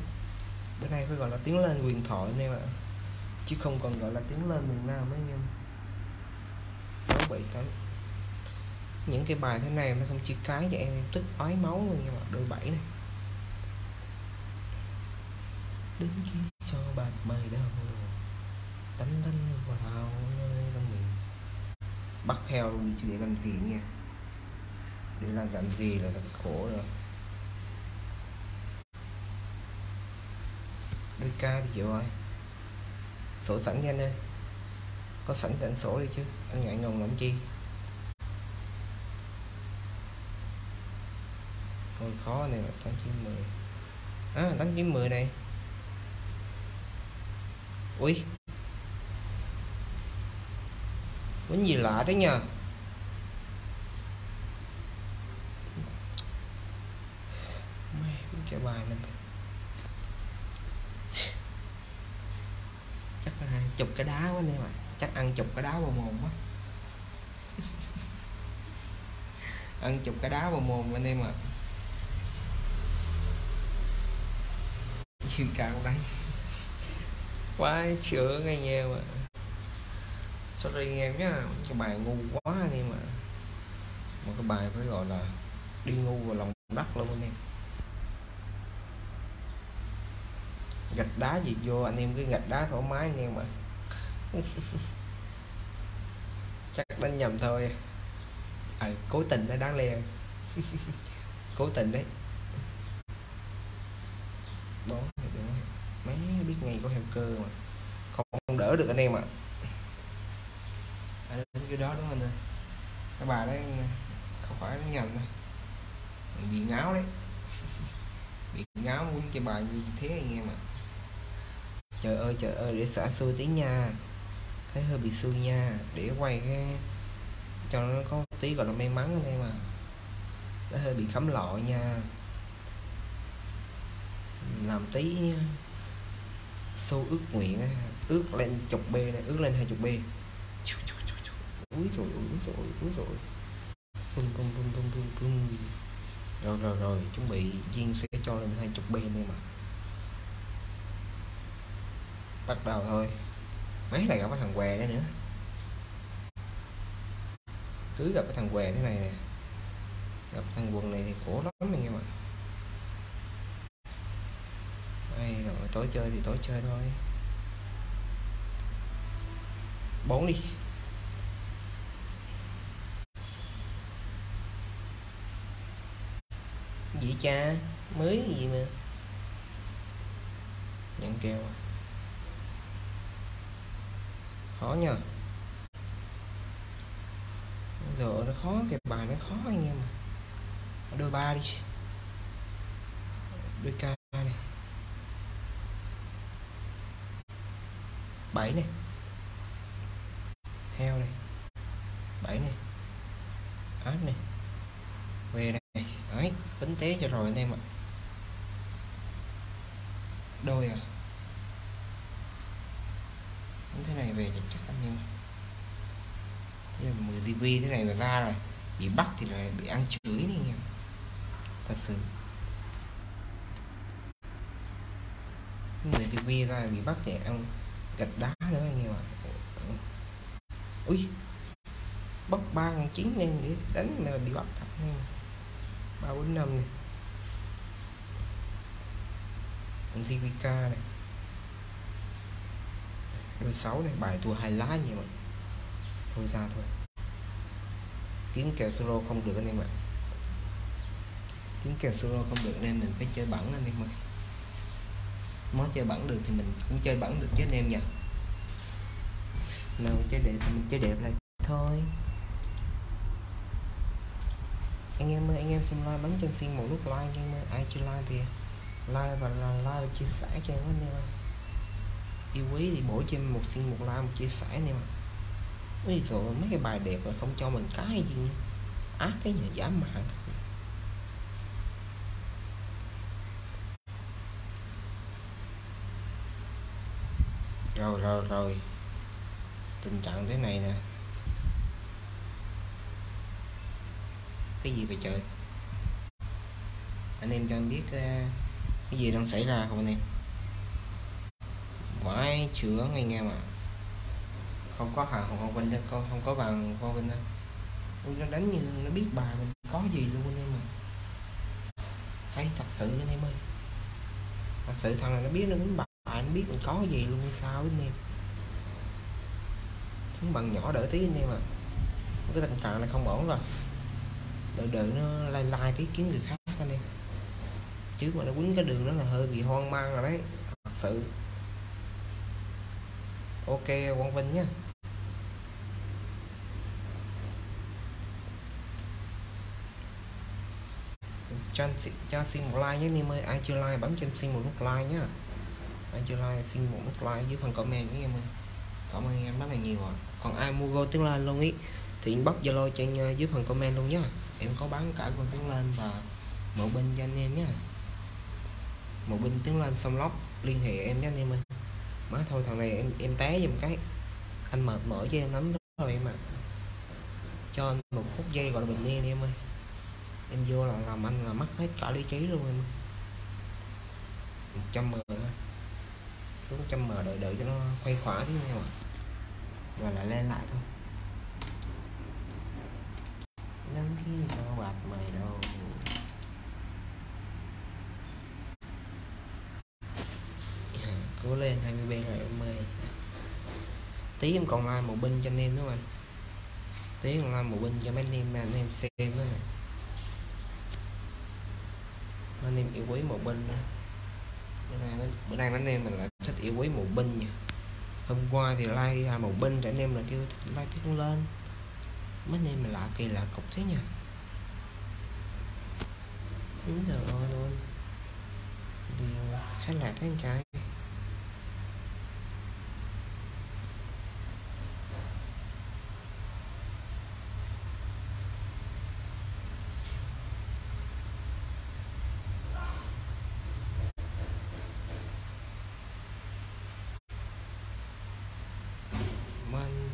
Bữa nay phải gọi là tiến lên quyền thoại anh em ạ. Chứ không còn gọi là tiến lên miền nam mấy anh em sáu bảy tám những cái bài thế này nó không chỉ cái cho em tức ói máu luôn nha mà đôi bảy này. Đứng kia cho bạc mây đâu tấm thân vào nơi trong mình. Bắt heo luôn chứ để làm gì nha. Để làm làm gì là khổ rồi. Đôi ca thì chịu rồi. Sổ sẵn nhanh ơi có sẵn tận sổ đi chứ. Anh ngại ngùng làm chi? Thôi, khó này mà tăng chín mười. À tăng chín mười này. Ui. Quýnh gì lạ thế nhờ? Mày cũng trả bài lên chắc là chụp cái đá quá nè mà chắc ăn chục cái đá vào mồm quá ăn chục cái đá vào mồm anh em ạ. Như cao đánh. Quá chữa anh em ạ. Sorry anh em nhá, cái bài ngu quá anh em ạ. Một cái bài phải gọi là đi ngu vào lòng đất luôn anh em. Gạch đá gì vô anh em cứ gạch đá thoải mái anh em ạ. chắc đánh nhầm thôi. À, cố tình nó đáng lẽ. Cố tình đấy. Bó mấy biết ngay có heo cơ mà. Không đỡ được anh em ạ. À, cái đó đúng không anh cái bà đấy không phải nó nhầm đâu bị ngáo đấy. Bị ngáo muốn cái bài gì thế anh em ạ. Trời ơi trời ơi để xả xui tí nha thấy hơi bị xui nha. Để quay ra cho nó có tí gọi là may mắn anh em à nó hơi bị khấm lọ nha. Làm tí xô ước nguyện ước lên chục b này ước lên hai chục b úi rồi úi rồi úi rồi. Bum bum bum bum bum bum rồi rồi rồi, chuẩn bị viên sẽ cho lên hai chục b này mà. Bắt đầu thôi mấy lại gặp cái thằng què đấy nữa. Cứ gặp cái thằng què thế này nè. Gặp thằng quần này thì khổ lắm anh em ạ. Đây rồi tối chơi thì tối chơi thôi. Bốn đi. Gì cha? Mới gì mà? Nhận kèo khó nhờ. Giờ nó khó, cái bài nó khó anh em mà đôi ba đi. Đôi ca này. Bảy này. Heo này. Bảy này. Áp này. Về này. Đấy, tính tế cho rồi anh em ạ à thế này về thì chắc anh em tv thế này mà ra là bị bắt thì lại bị ăn chửi đi anh em. Thật sự. Người tv ra bị bắt thì ăn gạch đá nữa anh em ạ. Ui bắt ba con chín lên để đánh mà bị bắt thật nha ba bốn năm này. Con TVK này. Đôi sáu này, bài tua hai lá nhiều mà thôi ra thôi kiếm kèo solo không được anh em ạ. Kiếm kèo solo không được nên mình phải chơi bẩn anh em ơi. Mới chơi bẩn được thì mình cũng chơi bẩn được chứ anh em nhỉ? Nào, chơi đẹp thì mình chơi đẹp lại thôi. Anh em ơi, anh em xem like, bấm chân xin một nút like anh em ơi. Ai chưa like thì like và là like và chia sẻ cho em anh em ơi. Yêu quý thì bổ cho em một xin một like, một chia sẻ anh em ạ ví rồi mấy cái bài đẹp mà không cho mình cái gì ác thế nhờ giả mạng rồi rồi rồi. Tình trạng thế này nè. Cái gì vậy trời? Anh em cho em biết ờ, cái gì đang xảy ra không anh em? Quái chữa ngay nghe mà không có hàng không con vinh đâu con không có bằng con vinh đâu nó đánh như nó biết bài mình có gì luôn anh em mà hay thật sự anh em ơi. Thật sự thằng này nó biết nó đánh bài, nó biết mình có gì luôn sao anh em. Xuống bằng nhỏ đỡ tí anh em à cái tình trạng này không ổn rồi. Đợi đợi nó lai lai tí kiếm người khác anh em. Chứ mà nó quýnh cái đường đó là hơi bị hoang mang rồi đấy, thật sự. Ok, quang vinh nhé cho cho xin một like nhé anh em ơi. Ai chưa like, bấm cho em xin một nút like nhá ai chưa like, xin một nút like dưới phần comment nhé, em ơi. Cảm ơn em rất là nhiều ạ. Còn ai mua go tiếng lên luôn ý, thì inbox zalo cho anh ờ, dưới phần comment luôn nhá em có bán cả con tiếng lên và mẫu binh cho anh em nhé. Một binh tiếng lên xong lóc, liên hệ em nhé, anh em ơi. Má, thôi, thằng này em em té giùm cái. Anh mệt mỏi cho em lắm rồi em ạ. À. cho anh một phút giây gọi là bình yên em ơi em vô là làm anh là mất hết cả lý trí luôn em. 100m xuống 100m đợi đợi cho nó khuây khỏa tí em ạ. Rồi lại lên lại thôi. Năm khi nó bạc mày đâu. Dạ, cố lên 20 bên rồi em ơi. Tí em còn like một binh cho anh em đúng không anh? Tí còn like một binh cho mấy anh em anh em xem đó nè anh em yêu quý một binh bữa nay bữa nay anh em mình lại thích yêu quý một binh nha. Hôm qua thì like à, một binh cho anh em là kêu like tiếp lên. Mấy anh em mình lạ kỳ lạ cục thế nha. Đúng rồi luôn thì à, khá là thấy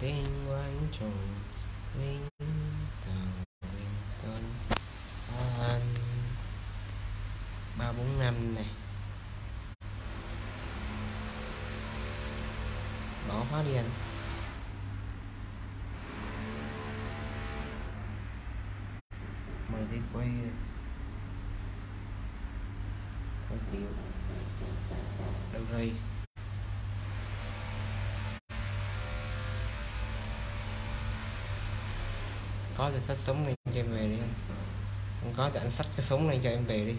tên trai trùng vinh tầng vinh tên an. ba bốn năm này. Bỏ hóa đi anh. Mời đi quay không chịu đâu rồi có thì xách súng lên cho em về đi. Anh không có thì anh xách cái súng lên cho em về đi.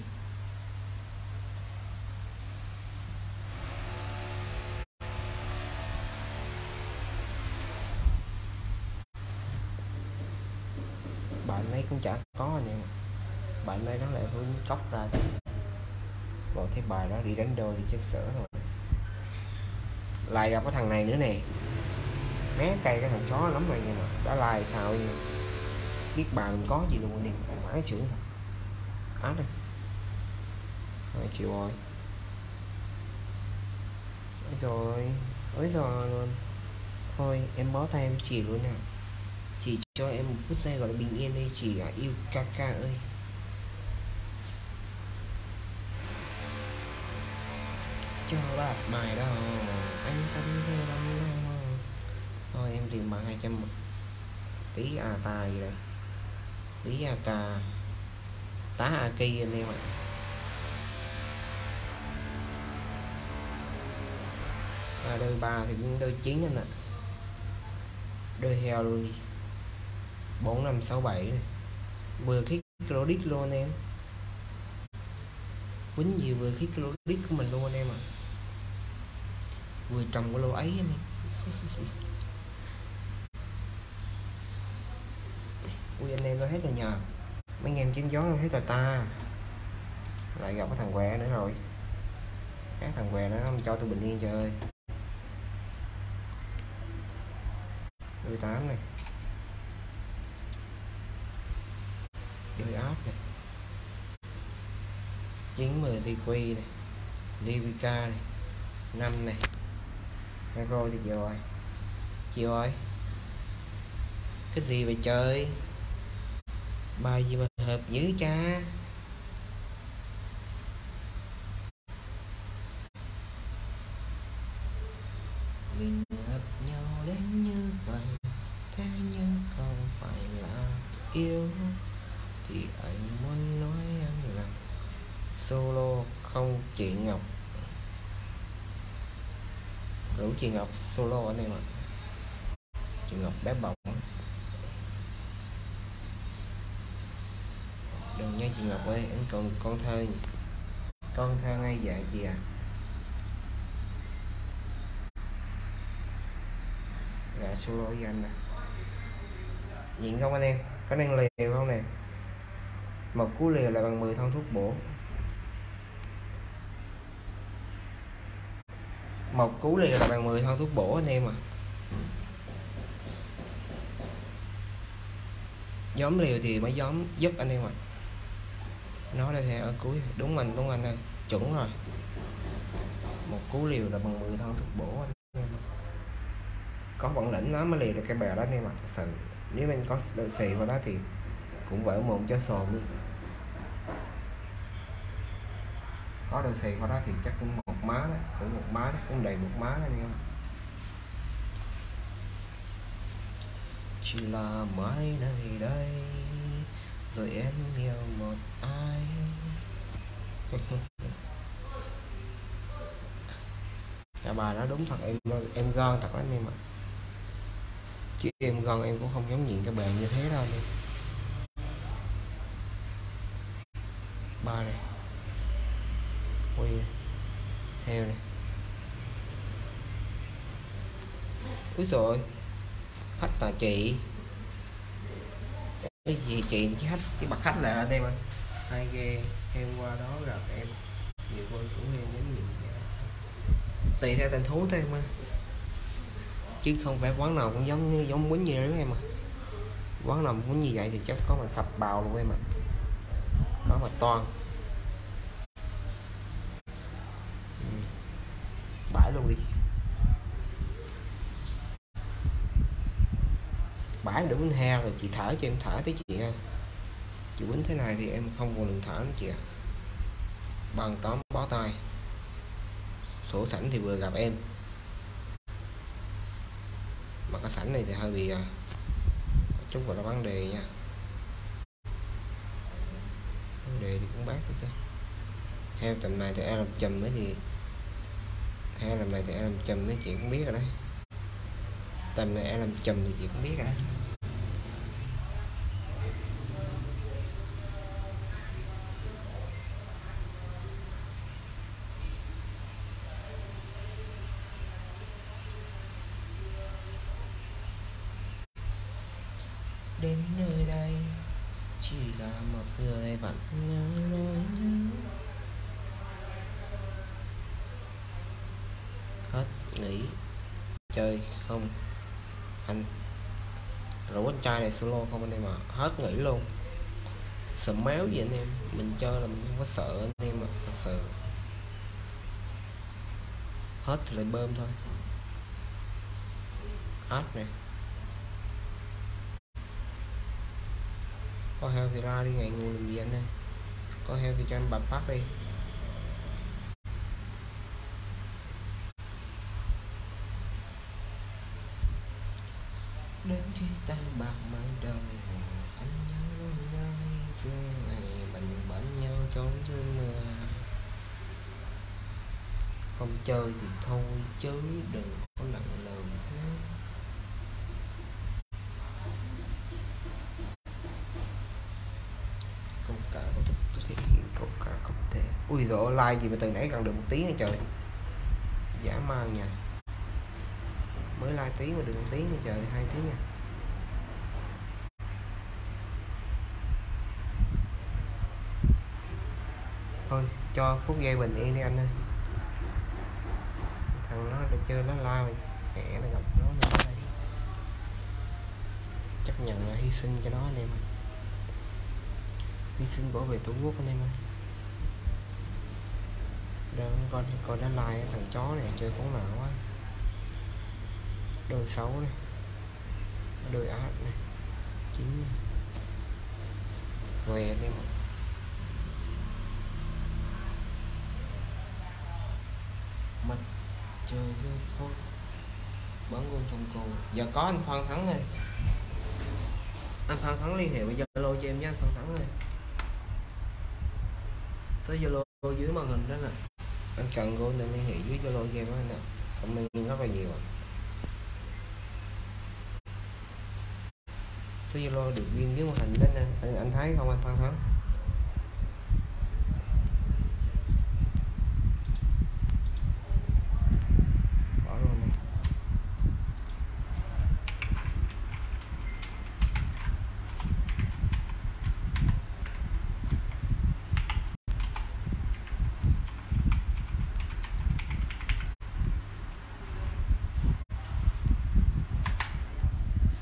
Bạn ấy cũng chả có nhưng bạn ấy nó lại hướng cốc ra. Bọn thấy bài đó đi đánh đôi thì chết sở rồi. Lại gặp cái thằng này nữa nè. Mé cây cái thằng chó lắm rồi nhưng mà đã lại sao vậy? Biết bà mình có gì luôn đi mãi trưởng thật á đây. Rồi chịu rồi. Rồi ối rồi luôn thôi em bó tay em chỉ luôn nè chỉ cho em một phút giây gọi là bình yên đi chỉ à, yêu ca ca ơi. Cho bạc mày đâu anh tâm thế lắm thôi em tìm bằng hai trăm tí à tài gì lý tí a ca tá a kỳ anh em ạ. À, đôi ba thì cũng đôi chín anh ạ. Đôi heo luôn đi. Bốn năm sáu bảy này. Vừa khít credit luôn anh em. Quýnh gì vừa khít credit của mình luôn anh em ạ. Vừa trồng cái lô ấy anh em. ui, anh em nó hết rồi nhờ. Mấy anh em chém gió nó hết rồi ta. Lại gặp cái thằng què nữa rồi. Cái thằng què nó không cho tôi bình yên trời. Ơi 18 này. Chơi áp này. 90 ZQ này. DVK này. 5 này. Hero thì rồi. Chiều ơi Cái gì vậy chơi Bài gì mà hợp dữ cha? Mình hợp nhau đến như vậy, Thế nhưng không phải là yêu. Thì anh muốn nói em là Solo không chị Ngọc. Rủ chị Ngọc solo anh em ạ Chị Ngọc bé bỏng. Đừng nhớ chị Ngọc ơi, Em còn con thơ. Con thơ ngay dạ chị à Dạ solo với anh nè. Nhìn không anh em? Có đang liều không nè? Một cú liều là bằng 10 thon thuốc bổ. Một cú liều là bằng 10 thon thuốc bổ anh em à nhóm liều thì mới nhóm giúp anh em ạ. à nó đây thì ở cuối, đúng mình, đúng anh ơi, chuẩn rồi. Một cú liều là bằng 10 thân thuốc bổ anh em có bản lĩnh nó mới liều được cái bè đó anh em ạ thật sự. Nếu anh có đội xì vào đó thì cũng vỡ mồm cho sồn đi. Có đội xì vào đó thì chắc cũng một má đó, cũng một má đó, cũng đầy một má đó anh em chỉ là mãi nơi đây rồi em yêu một ai? Nhà bà nó đúng thật, em em gon thật lắm em ạ. Chứ em gon em cũng không dám nhìn cái bè như thế đâu anh em. Ba này quy này heo này. Úi rồi hết tà chị cái gì chuyện chứ khách, cái mặt khách là anh em ơi hai ghê em qua đó gặp em. Nhiều con cũng em đến nhìn tùy theo tình thú thôi em ơi. Chứ không phải quán nào cũng giống như, giống quýnh như đó em à. Quán nào muốn như vậy thì chắc có mà sập bào luôn em ạ. Có mà toan. Ừ. Bãi luôn đi. Bãi để quýnh heo rồi chị thở cho em thở tới chị ơi. Chị quýnh thế này thì em không còn đường thở nữa chị ạ. À. bằng tóm bó tay. Sổ sảnh thì vừa gặp em. Mà cái sảnh này thì hơi bị à, chút gọi là vấn đề nha. Vấn đề thì cũng bác chứ heo tầm này thì em làm chùm ấy thì heo làm này thì em làm chùm mấy chị cũng biết rồi đấy tầm này em làm chùm thì chị cũng biết rồi. Đến nơi đây, chỉ là một người vẫn nhớ nỗi nhớ. Hết nghỉ chơi không anh rủ anh trai này solo không anh em à hết nghỉ luôn. Sợ máu gì anh em? Mình chơi là mình không có sợ anh em à thật sự. Hết thì lại bơm thôi. Hết nè. Có heo thì ra đi ngày ngủ làm gì anh ơi? Có heo thì cho em bật phát đi. Khi tay bạc mới đầu anh nhớ nhau thương ngày mình bên nhau trốn dưới mưa. Không chơi thì thôi chứ đừng có nặng lời thế. Câu cả có tôi thể hiện câu cả không thể. Ui dồi like gì mà từ nãy gần được một tiếng rồi trời. Dã man nha mới like tí mà được một tiếng nha trời, hai tiếng nha thôi cho phút giây bình yên đi anh ơi. Thằng nó đã chơi nó la mình mẹ nó gặp nó mình đây chấp nhận là hy sinh cho nó anh em ơi. hy sinh bảo vệ tổ quốc anh em ơi. Đơn con coi đã lai thằng chó này chơi khốn nạn quá. Đôi xấu này đôi ác này chín này. Về anh em ơi mặt chơi rất khô bắn gôn trong cô giờ có anh Phan Thắng rồi anh Phan Thắng liên hệ với Zalo cho em nhé anh Phan Thắng này số Zalo dưới màn hình đó nè. Anh cần cô nên liên hệ dưới Zalo cho em đó anh ạ. Comment rất là nhiều ạ. Số Zalo được ghi dưới màn hình đó nè. Anh, anh thấy không anh Phan Thắng bỏ luôn nè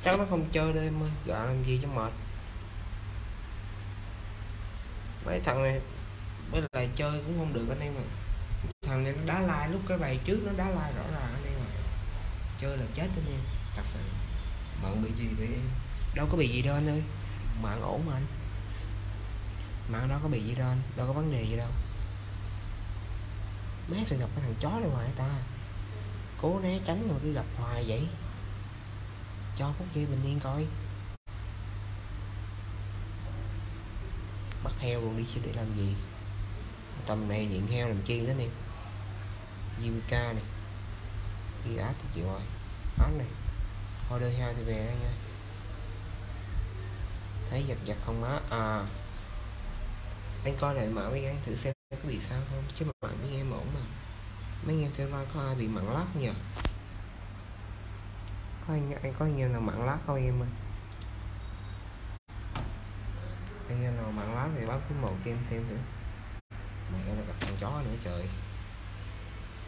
chắc nó không chơi đâu em ơi gạ làm gì cho mệt. Mấy thằng này với lại chơi cũng không được anh em ạ. Thằng này nó đá like lúc cái bài trước nó đá like rõ ràng anh em ạ. Chơi là chết anh em thật sự. Mạng bị gì vậy? Em đâu có bị gì đâu anh ơi. Mạng ổn mà anh. Mạng đó có bị gì đâu anh đâu có vấn đề gì đâu. Má sao gặp cái thằng chó này hoài ta. Cố né tránh mà cứ gặp hoài vậy cho phút giây bình yên coi. Bắt heo luôn đi chứ để làm gì? Tầm này nghiện heo làm chi đó nè. Yumika này. Ghi át thì chịu rồi. Át này. Order heo thì về đây nha. Thấy giật giật không má à. Anh coi lại mở mấy cái thử xem có bị sao không? Chứ mà bạn với em ổn mà. Mấy em xem live có ai bị mặn lắm không nhỉ có anh, anh có nhiều nào mặn lát không em ơi? Anh em nào mặn lát thì báo cái màu cho em xem thử. Mẹ nó gặp con chó nữa trời.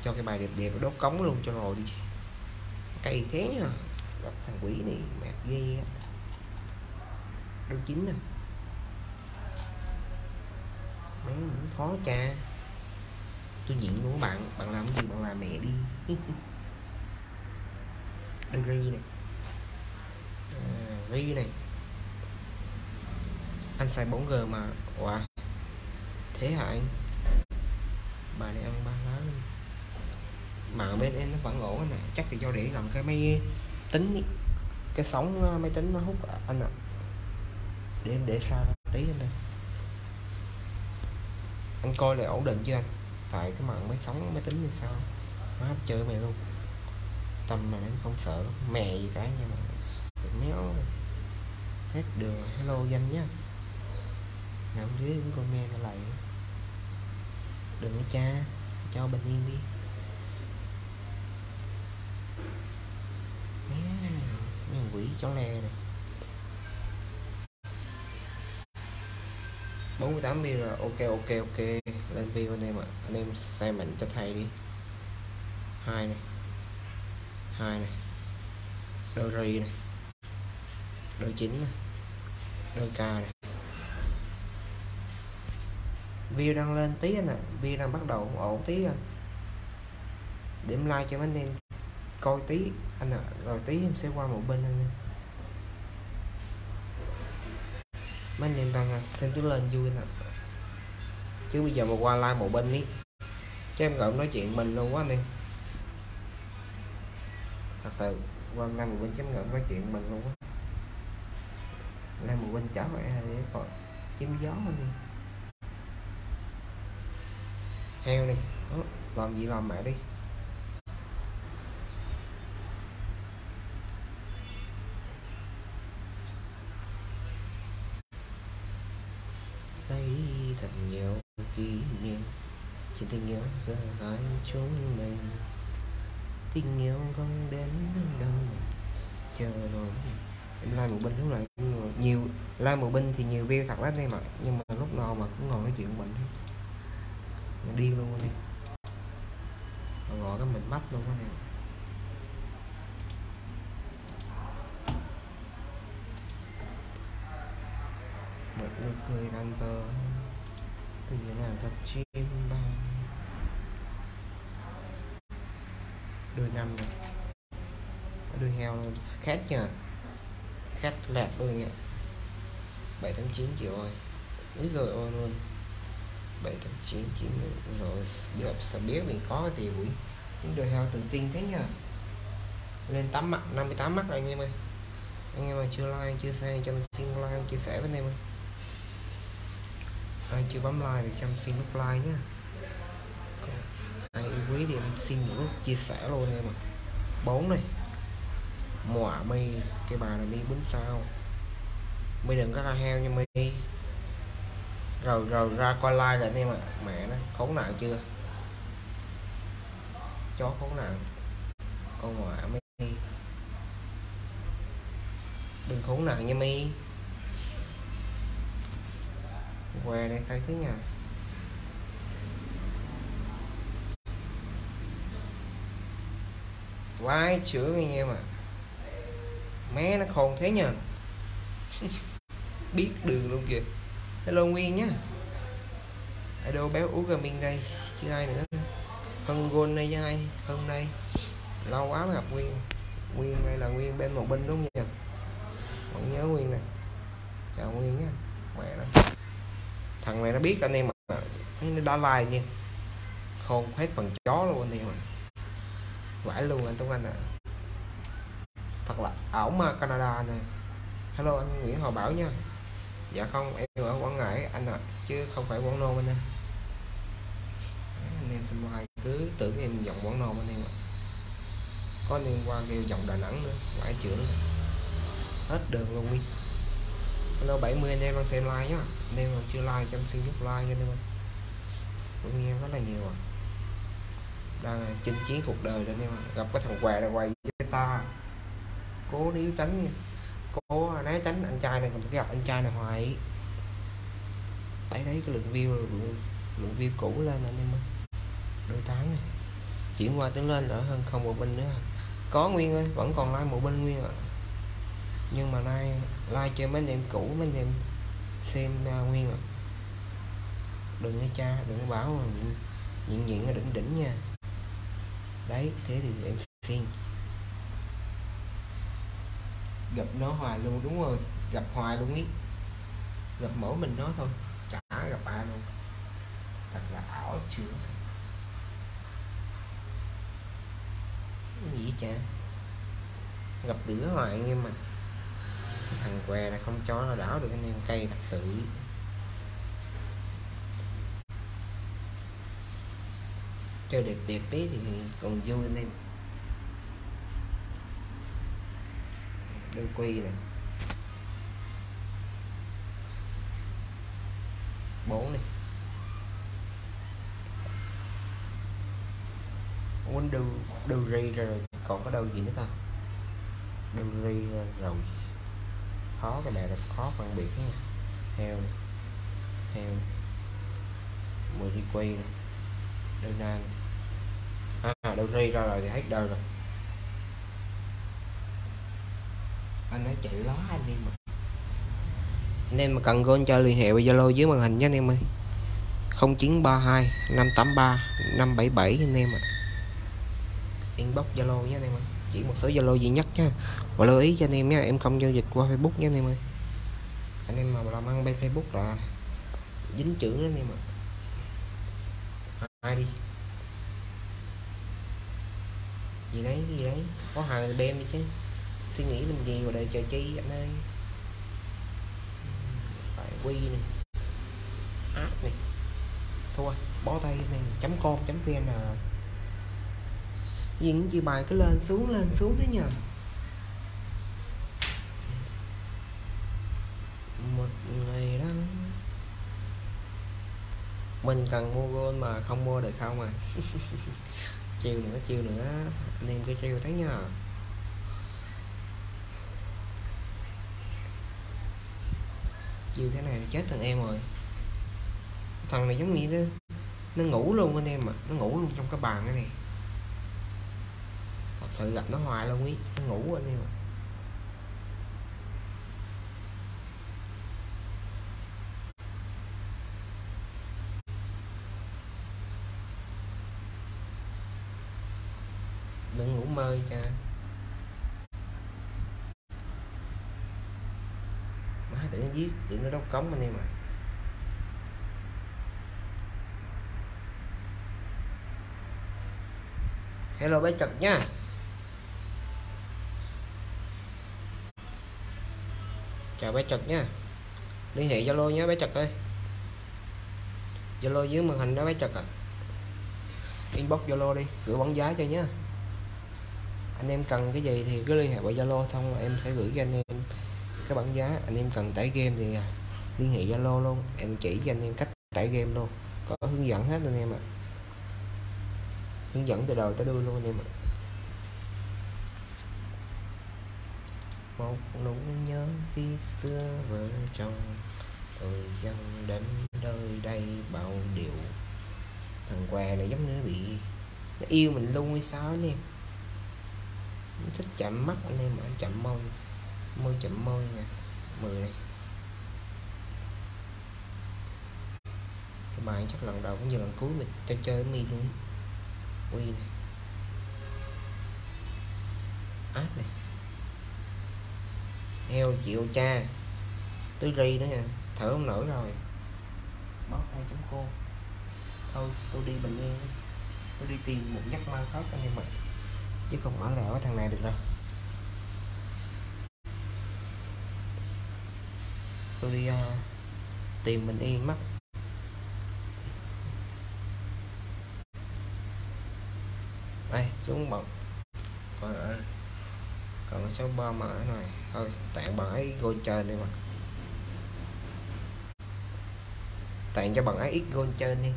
Cho cái bài đẹp đẹp đốt cống luôn cho rồi đi. Cây thế nhá gặp thằng quỷ này mẹ ghê á. Đôi chín nè mấy cũng khó cha. Tôi diện của bạn. Bạn làm cái gì bạn làm mẹ đi. đôi ri này. Ờ, ri này. Anh xài 4G mà. Wow. Thế hả anh? Bà này ăn ba lá luôn. Mà ở bên em nó vẫn ổn nè chắc thì do để gần cái máy tính ý. cái sóng ờ, máy tính nó hút anh ạ. Để em để xa ra tí anh đây anh coi lại ổn định chưa anh? Tại cái mạng máy sóng, máy tính thì sao? Má chơi mày luôn tâm mà anh không sợ mẹ gì cả, nhưng mà sợ méo. Hết đường, hello danh nhá. Nằm dưới cũng comment lại. Đừng có cha cho bình yên đi. Mấy thằng quỷ chó le này. 48 view rồi. Ok ok ok. Lên view anh em ạ. Anh em xem mình cho thầy đi. Hai này hai này. Đôi ri này. Đôi chín này. Đôi ca này. View đang lên tí anh ạ. À. view đang bắt đầu ổn tí anh điểm like cho anh em coi tí anh ạ. À. rồi tí em sẽ qua một bên anh em. Mấy anh em đang à, xem tiếng lên vui nè chứ bây giờ mà qua like một bên đi. Cho em gọi nói chuyện mình luôn quá anh em thật sự quan like một bên chấm ngưỡng nói chuyện mình luôn á. Nay một bên chả mẹ để còn chim gió mình đi. Heo này làm gì làm mẹ đi? Đây thật nhiều kỷ niệm. Chỉ tình yêu giờ hai chúng mình tình yêu không đến đâu chờ rồi. Em like một bên lúc này nhiều, like một bên thì nhiều view thật lắm em ạ. Nhưng mà lúc nào mà cũng ngồi nói chuyện mình. Mình đi luôn đi. Mà cái mình bắt luôn á em. Một nụ cười đang tơ từ những là giật chim. Đuôi năm này. đuôi heo khét nha. Khét lẹt đôi nha. Bảy tám chín triệu ơi. Úi rồi ôi luôn. Bảy tám chín chín rồi được sao biết mình có cái gì buổi những đôi heo tự tin thế nhờ lên 8 mặt 58 mắt rồi anh em ơi. Anh em mà chưa like, chưa share cho mình, xin like, chia sẻ với anh em ơi. Ai chưa bấm like thì cho mình xin nút like nhá ai thì em xin một chia sẻ luôn em ạ. Bốn này. Mọa mi, cái bà này mi bốn sao. Mi đừng có ra heo nha mi. Rồi rồi ra coi like rồi anh em ạ. Mẹ nó, khốn nạn chưa? Chó khốn nạn. Con mọa mi. Đừng khốn nạn nha mi. Què đây tay thứ nhà. Vãi chữa anh em à. Mé nó khôn thế nhờ. Biết đường luôn kìa. Hello nguyên nhá. Idol béo ú gaming đây. Chứ ai nữa. Hân gôn đây với ai. Hân đây. Lâu quá mới gặp nguyên. Nguyên đây là nguyên bên một bên đúng không nhỉ vẫn nhớ nguyên này chào nguyên nhá. Mẹ nó thằng này nó biết anh em mà nó đã like nha. Khôn hết phần chó luôn anh em mà vãi luôn anh Tuấn Anh à thật là ảo ma Canada này hello anh Nguyễn Hòa Bảo nha. Dạ không em ở Quảng Ngãi anh ạ à, chứ không phải Quảng Nôm anh em. Anh em xin like cứ tưởng em giọng Quảng Nôm anh em ạ. Có liên quan kêu giọng Đà Nẵng nữa vãi trưởng. Hết đường luôn đi. Hello 70 anh em đang xem like nhá. Anh em còn chưa like cho em xin giúp like nha anh em ơi. Cũng nghe rất là nhiều à đang chinh chiến cuộc đời đó em gặp cái thằng què đang quay với ta. Cố níu tránh cố né tránh anh trai này còn gặp anh trai này hoài. Thấy thấy cái lượng view lượng, lượng view cũ lên anh em ơi. Đôi tháng này. Chuyển qua tiếng lên đỡ hơn không một binh nữa. Có nguyên ơi vẫn còn like một binh nguyên ạ. Nhưng mà nay like cho mấy anh em cũ mấy anh em xem uh, nguyên ạ. Đừng nghe cha đừng bảo nhịn nhịn nhịn là đỉnh đỉnh nha đấy, thế thì em xin. Gặp nó hoài luôn, đúng rồi, gặp hoài luôn ý. Gặp mỗi mình nó thôi, chả gặp ai luôn. Thật là ảo chưa gì chả gặp đứa hoài anh em mà thằng què này không cho nó đảo được, anh em cây thật sự. Chơi đẹp đẹp tí thì còn vui anh em. Đôi quy này. Bốn này quên đu đu ri rồi, còn có đâu gì nữa ta? Đu ri rồi. Khó cái này là khó phân biệt nha. Heo này. heo. Mười đi quay này. Đơn nan à đầu ri ra rồi thì hết đời rồi. Anh nói chạy ló anh em mà anh em mà cần gôn cho liên hệ với zalo dưới màn hình nhé anh em ơi. 0932 583 577 anh em ạ. Inbox zalo nhé anh em ơi. Chỉ một số zalo duy nhất nha. Và lưu ý cho anh em nhé, em không giao dịch qua facebook nhé anh em ơi. Anh em mà làm ăn bên facebook là dính chữ đó anh em ạ. Ai đi? Gì đấy gì đấy. Có hàng là đem đi chứ. Suy nghĩ làm gì mà đợi chờ chi anh ơi. Quy này áp này. Thua bó tay này, chấm con chấm vn à. những chị bài cứ lên xuống lên xuống thế nhờ. Một ngày đang mình cần mua gôn mà không mua được không à? chiều nữa chiều nữa. Anh em cứ chiêu thấy nha. Chiều thế này chết thằng em rồi. Thằng này giống như đó nó ngủ luôn anh em ạ. Nó ngủ luôn trong cái bàn cái này. Thật sự gặp nó hoài luôn ý. Nó ngủ anh em ạ. à. Bơi cha má tự nó giết tự nó đốt cống anh em ạ. Hello bé chật nha. Chào bé chật nha. Liên hệ zalo nhé bé chật ơi. Zalo dưới màn hình đó bé chật. à inbox zalo đi, gửi bóng giá cho nhé anh em cần cái gì thì cứ liên hệ qua zalo xong rồi em sẽ gửi cho anh em cái bản giá. Anh em cần tải game thì à, liên hệ zalo luôn. Em chỉ cho anh em cách tải game luôn. Có hướng dẫn hết anh em ạ. Hướng dẫn từ đầu tới đuôi luôn anh em ạ. Một nỗi nhớ khi xưa vợ chồng tôi dân đến nơi đây bao điều. Thằng què này giống như nó bị, nó yêu mình luôn hay sao anh em? Thích chạm mắt anh em mà chậm môi. Môi chậm môi nè, mười này. Cái bài chắc lần đầu cũng như lần cuối mình ta chơi mi luôn. Quy này. Át này. Heo chịu cha. Tứ ri nữa nha. Thở không nổi rồi. Bó tay chúng cô. Thôi, tôi đi bình yên. Tôi đi tìm một giấc mơ khác anh em mình chứ không ở lẹo với thằng này được đâu. Tôi đi uh, tìm mình đi mất đây xuống bọc còn ở còn số ba mở này. Thôi tặng bằng ấy gôn chơi đi mà. Tặng cho bằng ấy ít gôn chơi đi.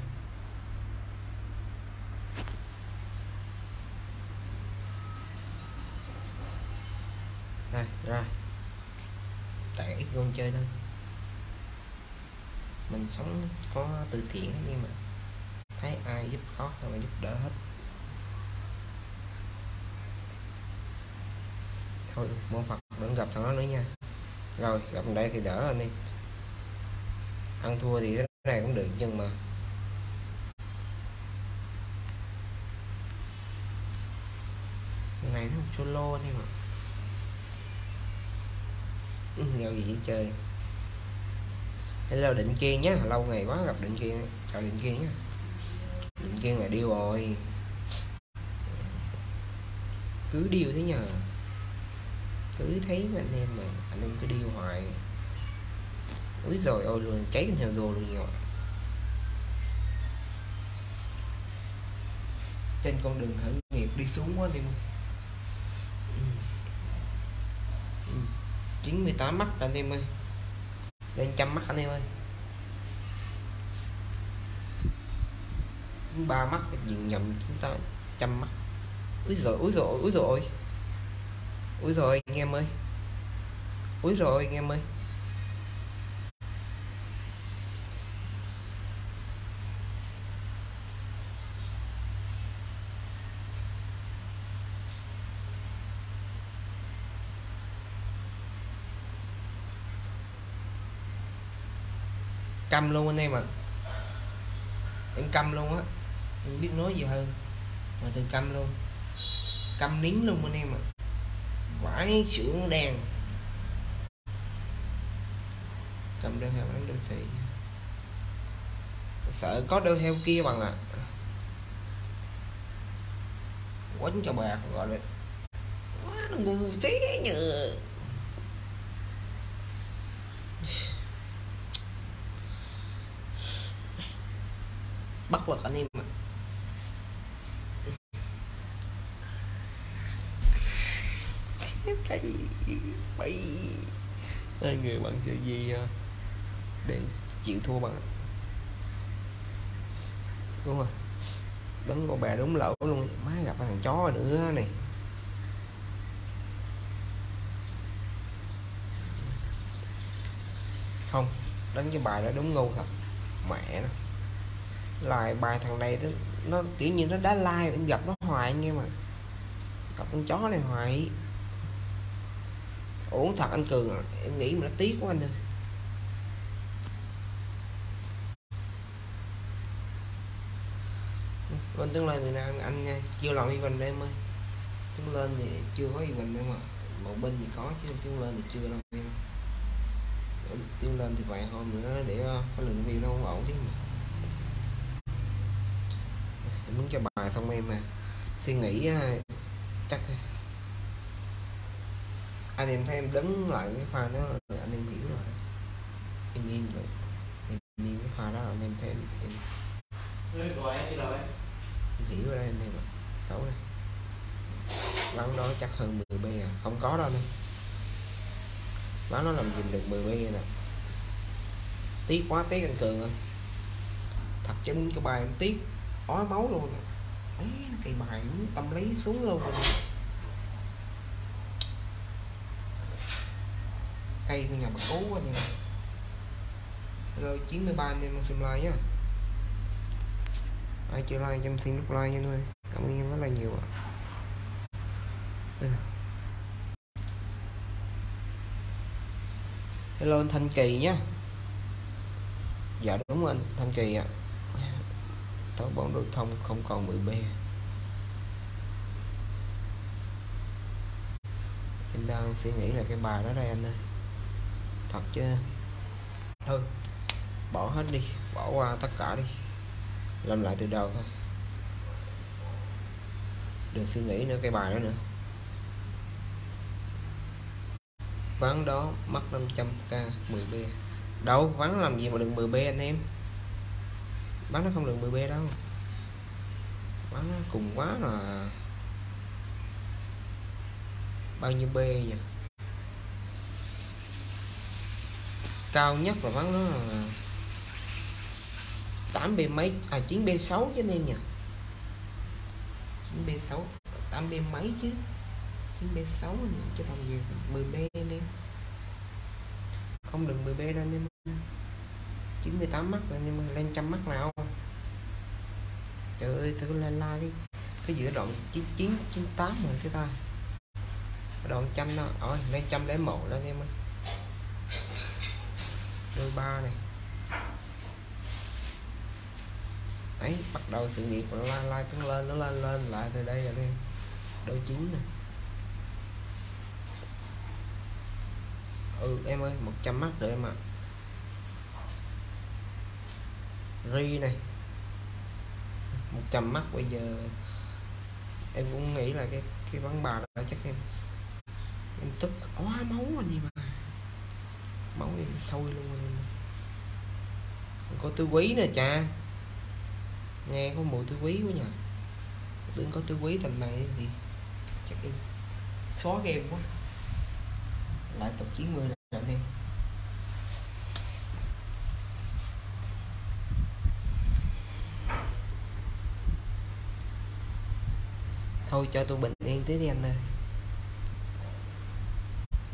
Rồi ra. Tặng ít gôn chơi thôi. Mình sống có từ thiện nhưng mà thấy ai giúp khó là giúp đỡ hết. Thôi mô phật đừng gặp thằng nó nữa nha. Rồi, gặp đây thì đỡ anh đi. Ăn thua thì thế này cũng được, nhưng mà này nó solo thôi mà. Ừ, giao gì chơi. Hello định kiên nhé lâu ngày quá gặp định kiên. Chào định kiên nhé định kiên mà điêu rồi. Cứ điêu thế nhờ. Cứ thấy anh em mà, anh em cứ điêu hoài. Úi rồi ôi luôn cháy cái theo rô luôn nhiều trên con đường khởi nghiệp đi xuống quá đi. luôn 98 mắt anh em ơi. Lên trăm mắt anh em ơi. Ba mắt nhìn nhầm chúng ta, trăm mắt. Úi rồi úi rồi úi rồi úi rồi anh em ơi. Úi rồi anh em ơi. Câm luôn anh em ạ. À. em câm luôn á. Em biết nói gì hơn. Mà từ câm luôn. Câm nín luôn anh em ạ. À vãi trưởng đèn cầm đôi heo đánh đôi xì. Sợ có đôi heo kia bằng à quánh cho bạc gọi là quá nó ngu thế nhờ. Bất lực anh em ạ. Cái bậy. Hai người bạn sẽ gì để chịu thua bạn đúng rồi. Đứng con bè đúng lỗ luôn. Má gặp thằng chó nữa này. Không, đánh cái bài đó đúng ngu thật. Mẹ nó loại bài thằng này nó, nó kiểu như nó đá like em gặp nó hoài nghe mà gặp con chó này hoài. Uống thật anh cường à. em nghĩ mà nó tiếc quá anh ơi. Bên tương lên miền Nam anh nha chưa làm event em ơi. Tướng lên thì chưa có event em mà. Một bên thì có chứ tướng lên thì chưa đâu em tướng lên thì vài hôm nữa để ờ, có lượng view nó không ổn chứ mà muốn cho bài xong em mà suy nghĩ ờ, chắc anh em thấy em đứng lại cái pha đó anh em hiểu rồi. Em im rồi em im cái pha đó anh em thấy em, em rồi rồi hiểu ở đây anh em ạ. Xấu này bắn đó chắc hơn 10 b à. Không có đâu nè bắn nó làm gì được 10 b nè. Tiếc quá tiếc anh cường ơi. Thật chứ cái bài em tiếc ói máu luôn. Ấy cây bài muốn tâm lý xuống luôn rồi. Cây của nhà bà cố quá nha. Rồi 93 anh em xem like nhá. Ai chưa like cho em xin nút like nha anh ơi. Cảm ơn em rất là nhiều ạ. Ừ. Hello anh thanh kỳ nhá. Dạ đúng anh thanh kỳ ạ táo bóng đôi thông không còn 10 b em đang suy nghĩ là cái bài đó đây anh ơi. Thật chứ? Thôi, bỏ hết đi, bỏ qua tất cả đi. Làm lại từ đầu thôi. Đừng suy nghĩ nữa cái bài đó nữa. Ván đó mất 500k 10b đâu, ván làm gì mà đừng 10b anh em? Bán nó không được 10b đâu. Bán nó cùng quá là bao nhiêu b nhỉ? Cao nhất là bán nó là 8 b mấy? À 9 b 6 chứ nên nhỉ? 9 b 6 8 b mấy chứ? 9 b 6 chứ không gì 10 b anh em. Không được 10 b đâu anh em 98 mắt rồi, nhưng mà lên trăm mắt nào? Trời ơi, thử lên la cái cái giữa đoạn 99 98 rồi cái ta. Đoạn trăm nó ở lên trăm lấy một lên em ơi. Đôi ba này. Ấy, bắt đầu sự nghiệp của la la tướng lên, nó lên lên lại từ đây rồi đây đôi chín này. Ừ em ơi 100 mắt rồi em ạ. à. Ri này. 100 mắt bây giờ em cũng nghĩ là cái cái bắn bà đó chắc em em tức quá, máu anh gì mà máu em sôi luôn em có tư quý nè cha. Nghe có mùi tư quý quá nhờ. Tưởng có tư quý tầm này thì chắc em xóa game quá. Lại tập 90 rồi anh em. Thôi, cho tôi bình yên tí đi anh ơi.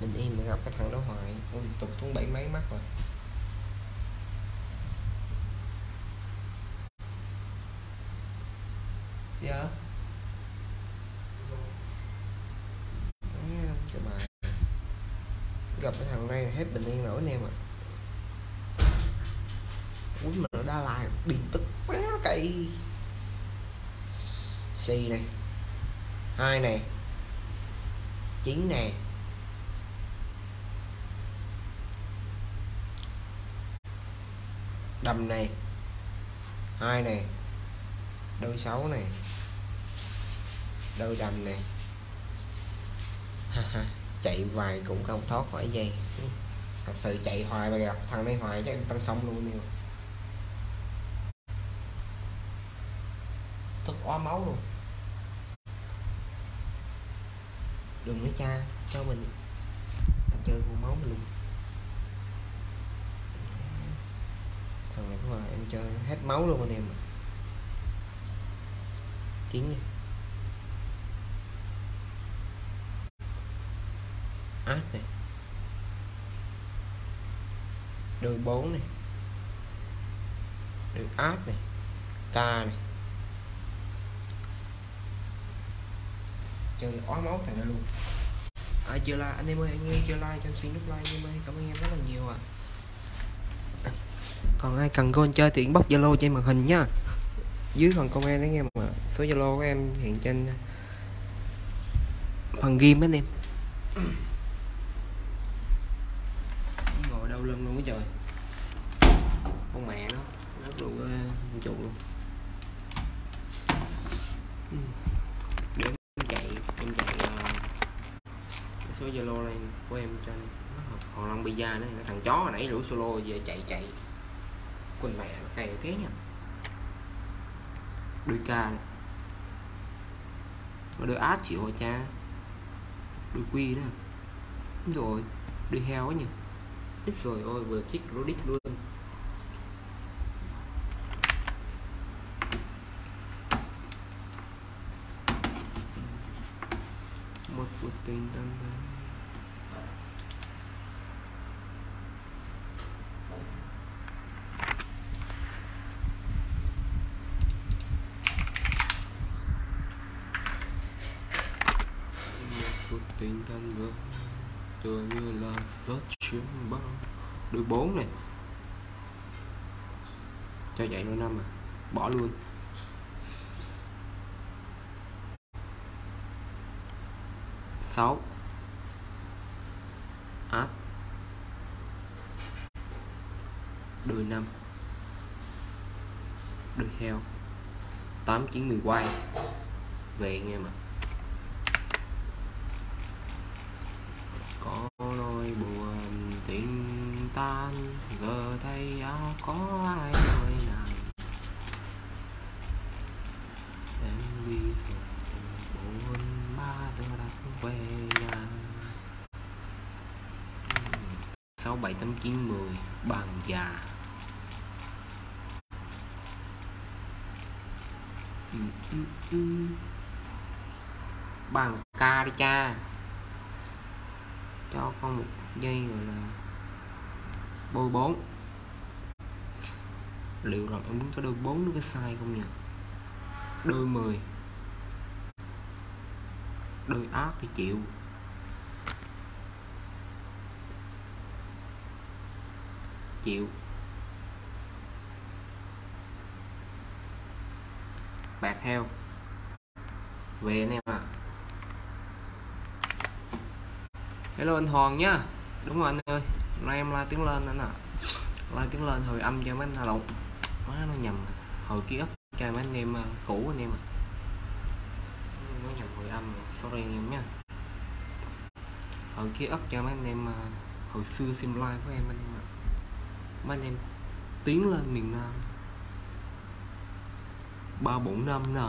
Bình yên mà gặp cái thằng đó hoài. Tôi tục xuống bảy mấy mắt rồi. Dạ? Gặp cái thằng này hết bình yên nổi anh em ạ. Quýnh mà nó đa lại điên tức quá, cây. Xì này hai này chín này đầm này hai này đôi sáu này đôi đầm này chạy hoài cũng không thoát khỏi dây. Thật sự chạy hoài mà gặp thằng này hoài chắc em tăng xong luôn nhiều quá máu luôn. Đừng nữa cha cho mình. Ta chơi vô máu mình luôn thằng này cũng là em chơi hết máu luôn anh em chín chiến áp này. Đường bốn này. Đường áp này. Ca này. Chơi ói máu thằng này luôn. À, chưa like anh em ơi anh em chưa like cho em xin nút like anh em ơi cảm ơn em rất là nhiều ạ. À. còn ai cần con chơi thì inbox zalo trên màn hình nhá. Dưới phần comment anh em mà số zalo của em hiện trên phần game anh em ngồi đau lưng luôn cái trời con mẹ nó nó luôn uh, trụ luôn để em chạy em chạy uh, cái số zalo này của em cho anh còn lăng pizza nữa cái thằng chó hồi nãy rủ solo về chạy chạy. Quần mẹ cày thế nhỉ? Đôi ca này. Mà đôi át chịu rồi cha. Đôi quy đó. Đúng rồi, đôi heo ấy nhỉ? Ít rồi, ôi, vừa kick rodic luôn. 4 này. Cho chạy đôi năm à. Bỏ luôn. Sáu. Áp. Đôi năm. Đôi heo. Tám chín mười quay. Về nghe mà. Có ai nơi nào em đi rồi, buồn ba tôi đặt về nhà sáu bảy tám chín mười, bàn già. Ừ, ừ, ừ. Bằng ca đi cha. Cho con một giây gọi là bôi bốn liệu rằng em muốn có đôi bốn nó có sai không nhỉ? Đôi 10 đôi ác thì chịu. Chịu. Bạc heo. Về anh em ạ. À. hello anh Hoàng nhá. Đúng rồi anh ơi. Nay em la tiếng lên anh ạ. À. la tiếng lên hồi âm cho mấy anh lộng quá nó nhầm. Hồi ký ức cho mấy anh em uh, cũ anh em ạ. Nó nhầm hồi âm sorry anh em nhé. Hồi ký ức cho mấy anh em uh, hồi xưa xem live của em anh em ạ. Mấy anh em tiến lên miền Nam. Ba bốn năm nè.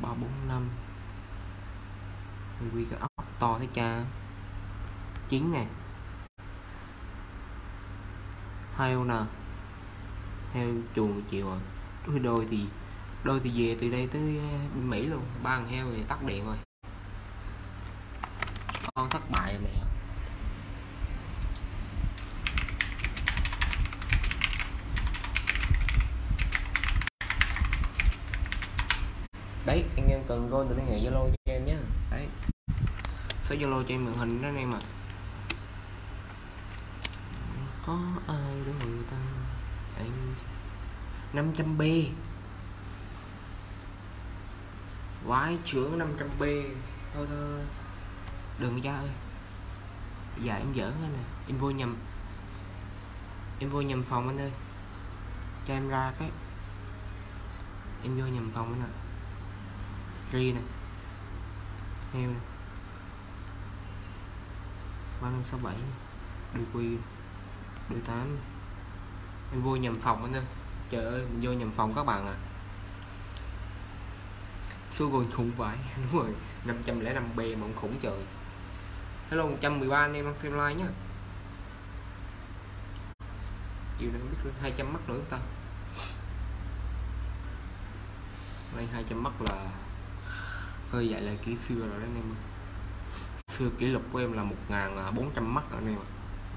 Ba bốn năm. Quy cái ốc to thế cha. Chín nè heo nè. Heo chuồng chiều rồi. Đôi đôi thì đôi thì về từ đây tới ờ, Mỹ luôn. Ba thằng heo thì tắt điện rồi. Con thất bại rồi mẹ. Đấy, anh em cần goal thì liên hệ zalo cho em nhé đấy. Số zalo cho em màn hình đó anh em ạ có ai đó người ta? Anh 500 b. Quái trưởng 500 b. Thôi thôi đừng ra ơi dạ em giỡn anh nè em vô nhầm. Em vô nhầm phòng anh ơi. Cho em ra cái. Em vô nhầm phòng anh ạ. Ri nè. Heo nè. Ba năm sáu bảy đôi quy đôi tám. Em vô nhầm phòng anh ơi. Trời ơi, mình vô nhầm phòng các bạn à. Số còn khủng vãi. Đúng rồi 505 b mà ông khủng trời. Hello 113 anh em đang xem like nhá. Chiều nay biết lên 200 mắt nữa không ta. Lên 200 mắt là hơi dạy là kỹ xưa rồi đó anh em xưa kỷ lục của em là 1.400 à, mắt anh em ạ.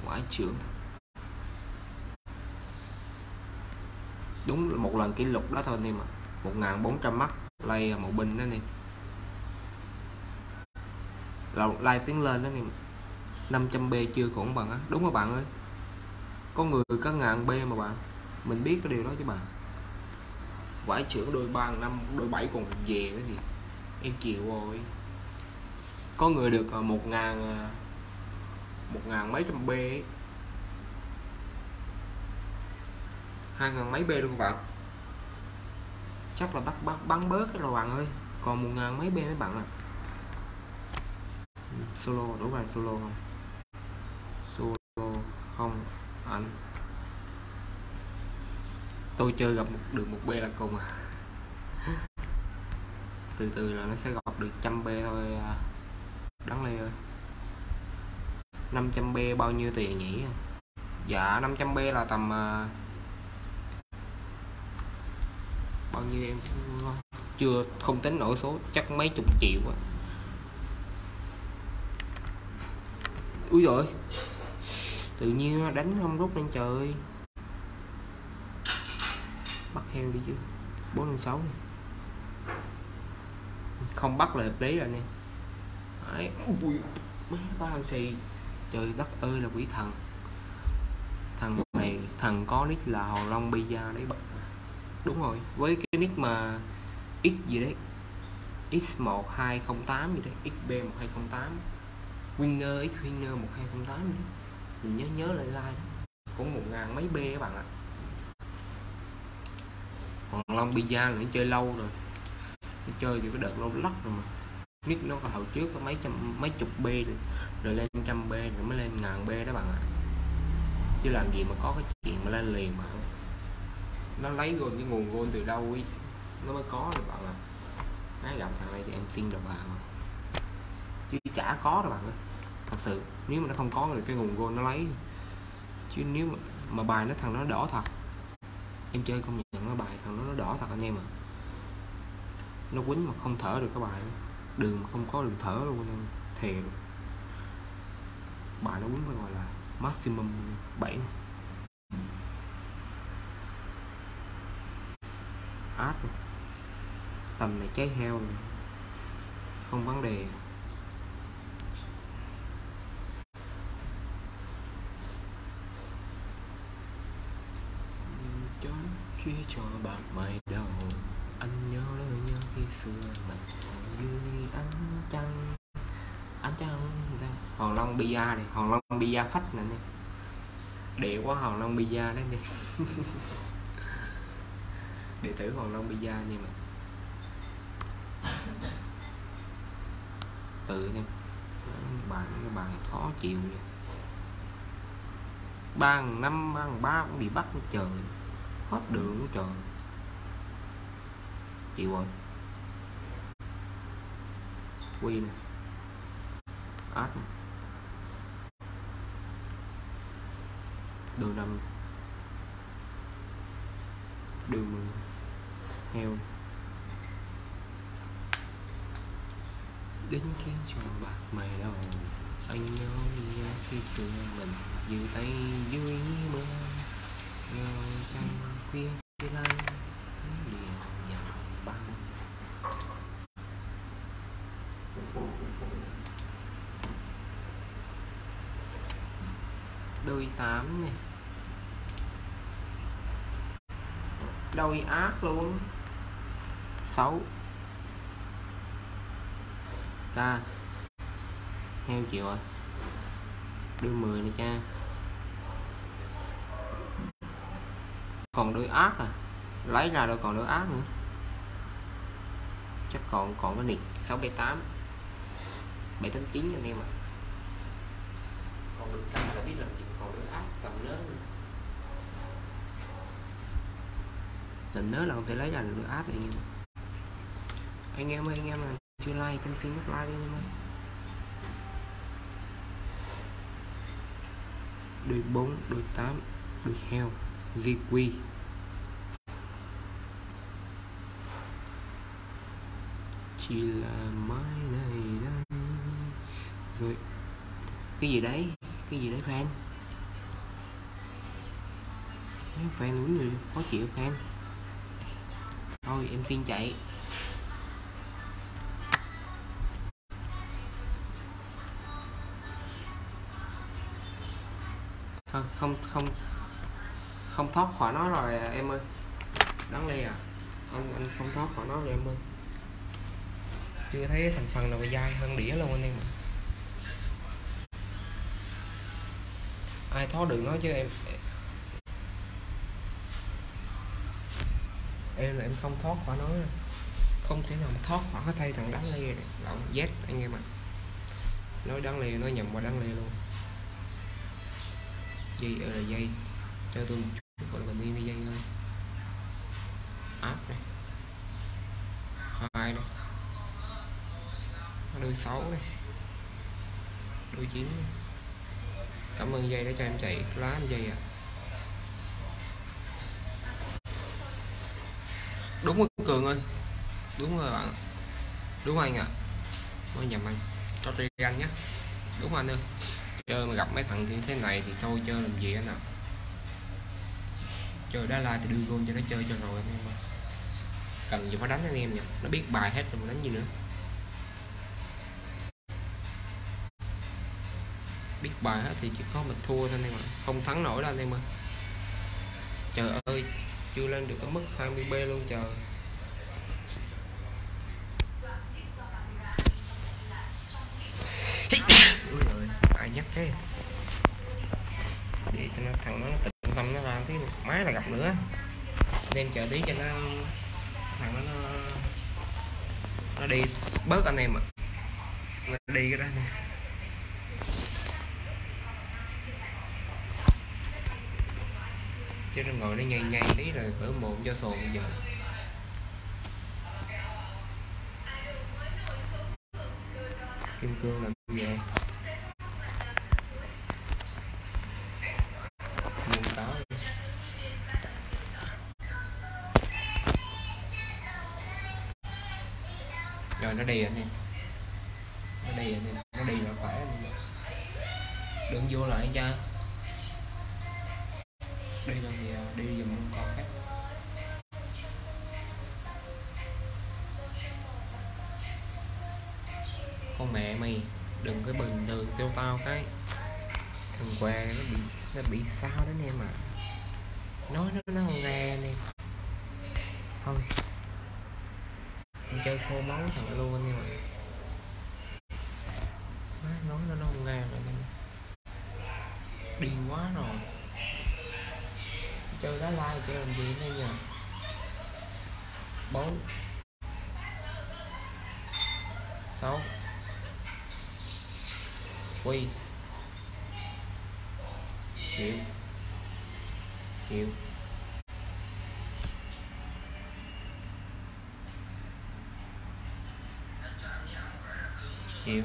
Quái trưởng đúng là một lần kỷ lục đó thôi anh em ạ 1400 mắt, lay một binh đó anh em là like tiếng lên đó anh em 500 b chưa cũng bằng á. Đúng rồi bạn ơi. Có người có ngàn b mà bạn. Mình biết cái điều đó chứ bạn. Quả trưởng đôi ba năm, đôi bảy còn về nữa thì em chịu rồi. Có người được ờ, một ngàn ờ, một ngàn mấy trăm b ấy. Hai ngàn mấy b luôn các bạn? Chắc là bắt bắt bắn bớt rồi bạn ơi còn một ngàn mấy b mấy bạn à solo đúng rồi solo không? Solo không anh. Tôi chơi gặp một, được một b là cùng à. Từ từ là nó sẽ gặp được trăm b thôi à. đáng lê ơi. 500 b bao nhiêu tiền nhỉ? Dạ 500 b là tầm à, uh, bao nhiêu em chưa không tính nổi số, chắc mấy chục triệu á. Ui rồi tự nhiên đánh không rút lên trời. Bắt heo đi chứ. Bốn năm sáu. Không bắt là hợp lý rồi nè. Đấy. ui mấy ba thằng xì. Trời đất ơi là quỷ thần. Thằng này, thằng có nick là hòn long bia đấy bạn đúng rồi với cái nick mà x gì đấy x1208 gì đấy xb1208 winner x winner 1208 đấy. mình nhớ nhớ lại like đó. Cũng một ngàn mấy b các bạn ạ. Hoàng Long Pizza nữa chơi lâu rồi. Nó chơi từ cái đợt lâu lắc rồi mà. Nick nó hồi trước có mấy trăm mấy chục b rồi, rồi lên trăm b rồi mới lên ngàn b đó bạn ạ. Chứ làm gì mà có cái chuyện mà lên liền mà nó lấy gồm cái nguồn gôn từ đâu ấy. Nó mới có được bạn ạ. Nói gặp thằng này thì em xin được bạn mà. Chứ chả có đâu bạn ơi. Thật sự nếu mà nó không có được cái nguồn gôn nó lấy. Chứ nếu mà, mà bài nó thằng nó đỏ thật. Em chơi công nhận nó bài thằng nó nó đỏ thật anh em à nó quýnh mà không thở được các bài đường mà không có đường thở luôn em. Thề luôn. Bài nó quýnh phải gọi là maximum 7 át tầm này cháy heo không vấn đề. Chốn khi cho bạn mày đầu anh nhớ lời nhớ khi xưa mình dưới ánh trăng. Ánh trăng hòn long bia này. Hòn long bia phách nè nè. Đệ quá hòn long bia đấy nè đệ tử hoàng long bia nha mà tự em bạn cái bạn khó chịu nha, ba năm ba ba cũng bị bắt trời. Hết đường trời. Chịu rồi. Quy nè. Át nè. Đường năm đường heo đến khiến cho bạc mày đầu, anh nhớ nhớ khi xưa mình giữ tay dưới mưa. Nhớ trăng khuya khi lên liền nhận băng. Đôi tám này. Đôi ác luôn sáu k heo chịu rồi. Đưa 10 này cha. Còn đôi ác à? Lấy ra đâu còn đôi ác nữa. Chắc còn còn cái nịt 678 789 anh em ạ. Còn được canh là biết làm gì còn đôi ác tầm lớn nữa. Tình nhớ là không thể lấy ra được app này anh em anh em ơi, anh em là chưa like thì xin nút like đi anh em ơi đôi bốn đôi tám đôi heo GQ chỉ là mai này đây rồi, cái gì đấy? Cái gì đấy, fan? Mấy fan đúng người khó chịu, fan. Thôi, em xin chạy. Không không không. Không thoát khỏi nó rồi à, em ơi. Đáng lẽ à? Anh anh không thoát khỏi nó rồi em ơi. Chưa thấy thành phần nào dai hơn đĩa luôn anh em ạ. Ai thoát được nó chứ em? Em là em không thoát khỏi nó. Không thể nào mà thoát khỏi cái thay thằng đáng lê này lộn Z anh em ạ. Nói đáng lê nó nhầm qua đáng lê luôn dây ở dây. Cho tôi một chút, gọi là mini đi dây thôi. Áp này. Hai này đôi sáu này đôi chín cảm ơn dây đã cho em chạy lá anh dây à đúng rồi cường ơi. Đúng rồi bạn đúng rồi anh ạ. À. nói nhầm anh. Cho tri anh nhé. Đúng rồi anh ơi chơi mà gặp mấy thằng như thế này thì thôi chơi làm gì anh ạ? Chơi đá la thì đưa gôn cho nó chơi cho rồi anh em ơi cần gì phải đánh anh em nhỉ? Nó biết bài hết rồi mà đánh gì nữa? Biết bài hết thì chỉ có mình thua thôi anh em ạ. Không thắng nổi đâu anh em ơi trời ơi, chưa lên được ở mức 20b luôn trời. Hey! dắt nhắc thế. Để cho nó thằng nó tịnh tâm nó ra tí máy là gặp nữa. Đem chờ tí cho nó thằng nó nó, đi. Bớt anh em ạ. Nó đi cái đó nè. Chứ nó ngồi nó nhây nhây tí là cỡ mồm cho sồn bây giờ. Kim cương làm gì nó đi anh em nó đi anh em nó đi là khỏe anh em đừng vô lại cha đi rồi thì đi dùm con khác. Con mẹ mày, đừng cái bình thường tiêu tao cái thằng què nó bị nó bị sao đó anh em à nói nó nó nghe anh em thôi Mình chơi khô máu thằng luôn anh em ạ Má, nói nó nó không nghe rồi anh em đi quá rồi. Chơi đá like chơi làm gì đây nhờ? Bốn. Sáu. Quy. Chịu. Chịu. Chịu.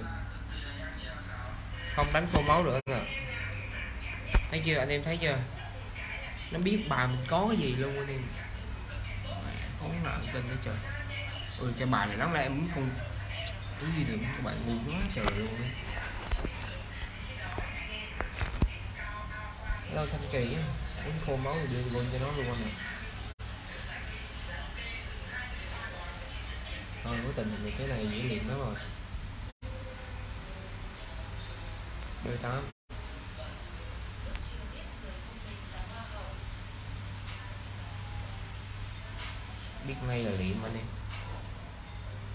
Không đánh khô máu được rồi thấy chưa, anh em thấy chưa? Nó biết bài mình có cái gì luôn anh em. Không nào tin nữa trời. Ui cái bài này lắm là em muốn không cái gì được các bạn ngu quá trời luôn đấy. lâu thanh kỳ á uống khô máu thì đưa gôn cho nó luôn anh ạ thôi có tình thì cái này dễ liền lắm rồi. Đôi tám. Biết ngay là liệm anh em.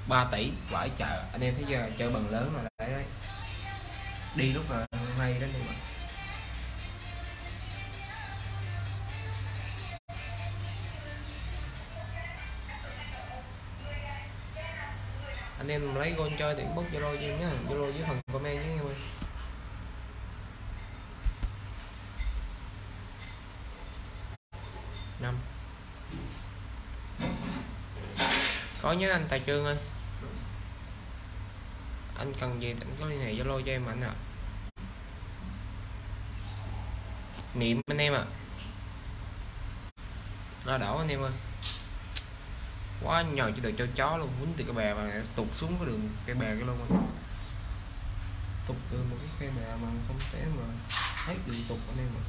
3 tỷ vải chợ. Anh em thấy giờ chơi bằng lớn là đấy, đấy. Đi lúc là ngay đó nhưng mà. Anh em lấy gôn chơi thì bốc zalo cho em nhá. Zalo dưới phần comment nhé anh em ơi năm nhé anh Tài Trương ơi. Anh cần gì anh có liên hệ Zalo cho em anh ạ. Niệm anh em ạ. À. đảo anh em ơi. Quá nhờ chỉ được cho chó luôn, quýnh từ cái bè mà tụt xuống cái đường, cái bè cái luôn rồi. tụt từ một cái cây bè mà không thể mà hết đường tụt anh em ạ.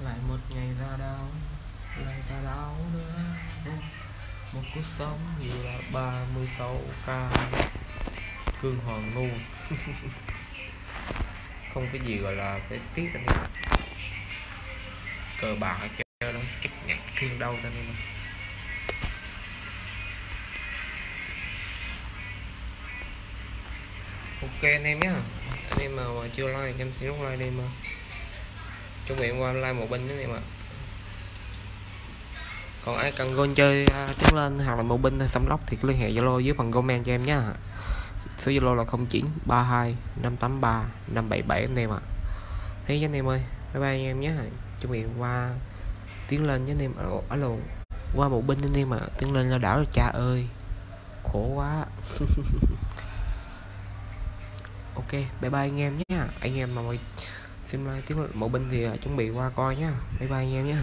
Lại một ngày ra đau lại ra đau nữa một cuộc sống như là 36 k. Cương hoàng ngu. Không cái gì gọi là cái tiếc anh em. Cờ bạc chơi nó chấp nhận thiên đau anh em ok anh em nhé anh em mà chưa like em xin nút like đi mà. Chuẩn bị qua like một bên nhé anh em ạ còn ai cần gôn chơi à, uh, tiến lên hoặc là một binh hay sắm lóc thì cứ liên hệ zalo dưới phần comment cho em nhé số zalo là 09 32 583 577 anh em ạ. Thế anh em ơi bye bye anh em nhé chuẩn bị qua tiến lên với anh em. Ở luôn qua bộ binh anh em ạ tiến lên là đảo cha ơi. Khổ quá. Ok bye bye anh em nhé anh em mà xem like tiếng mẫu binh thì à, chuẩn bị qua coi nhá. Bye bye anh em nhé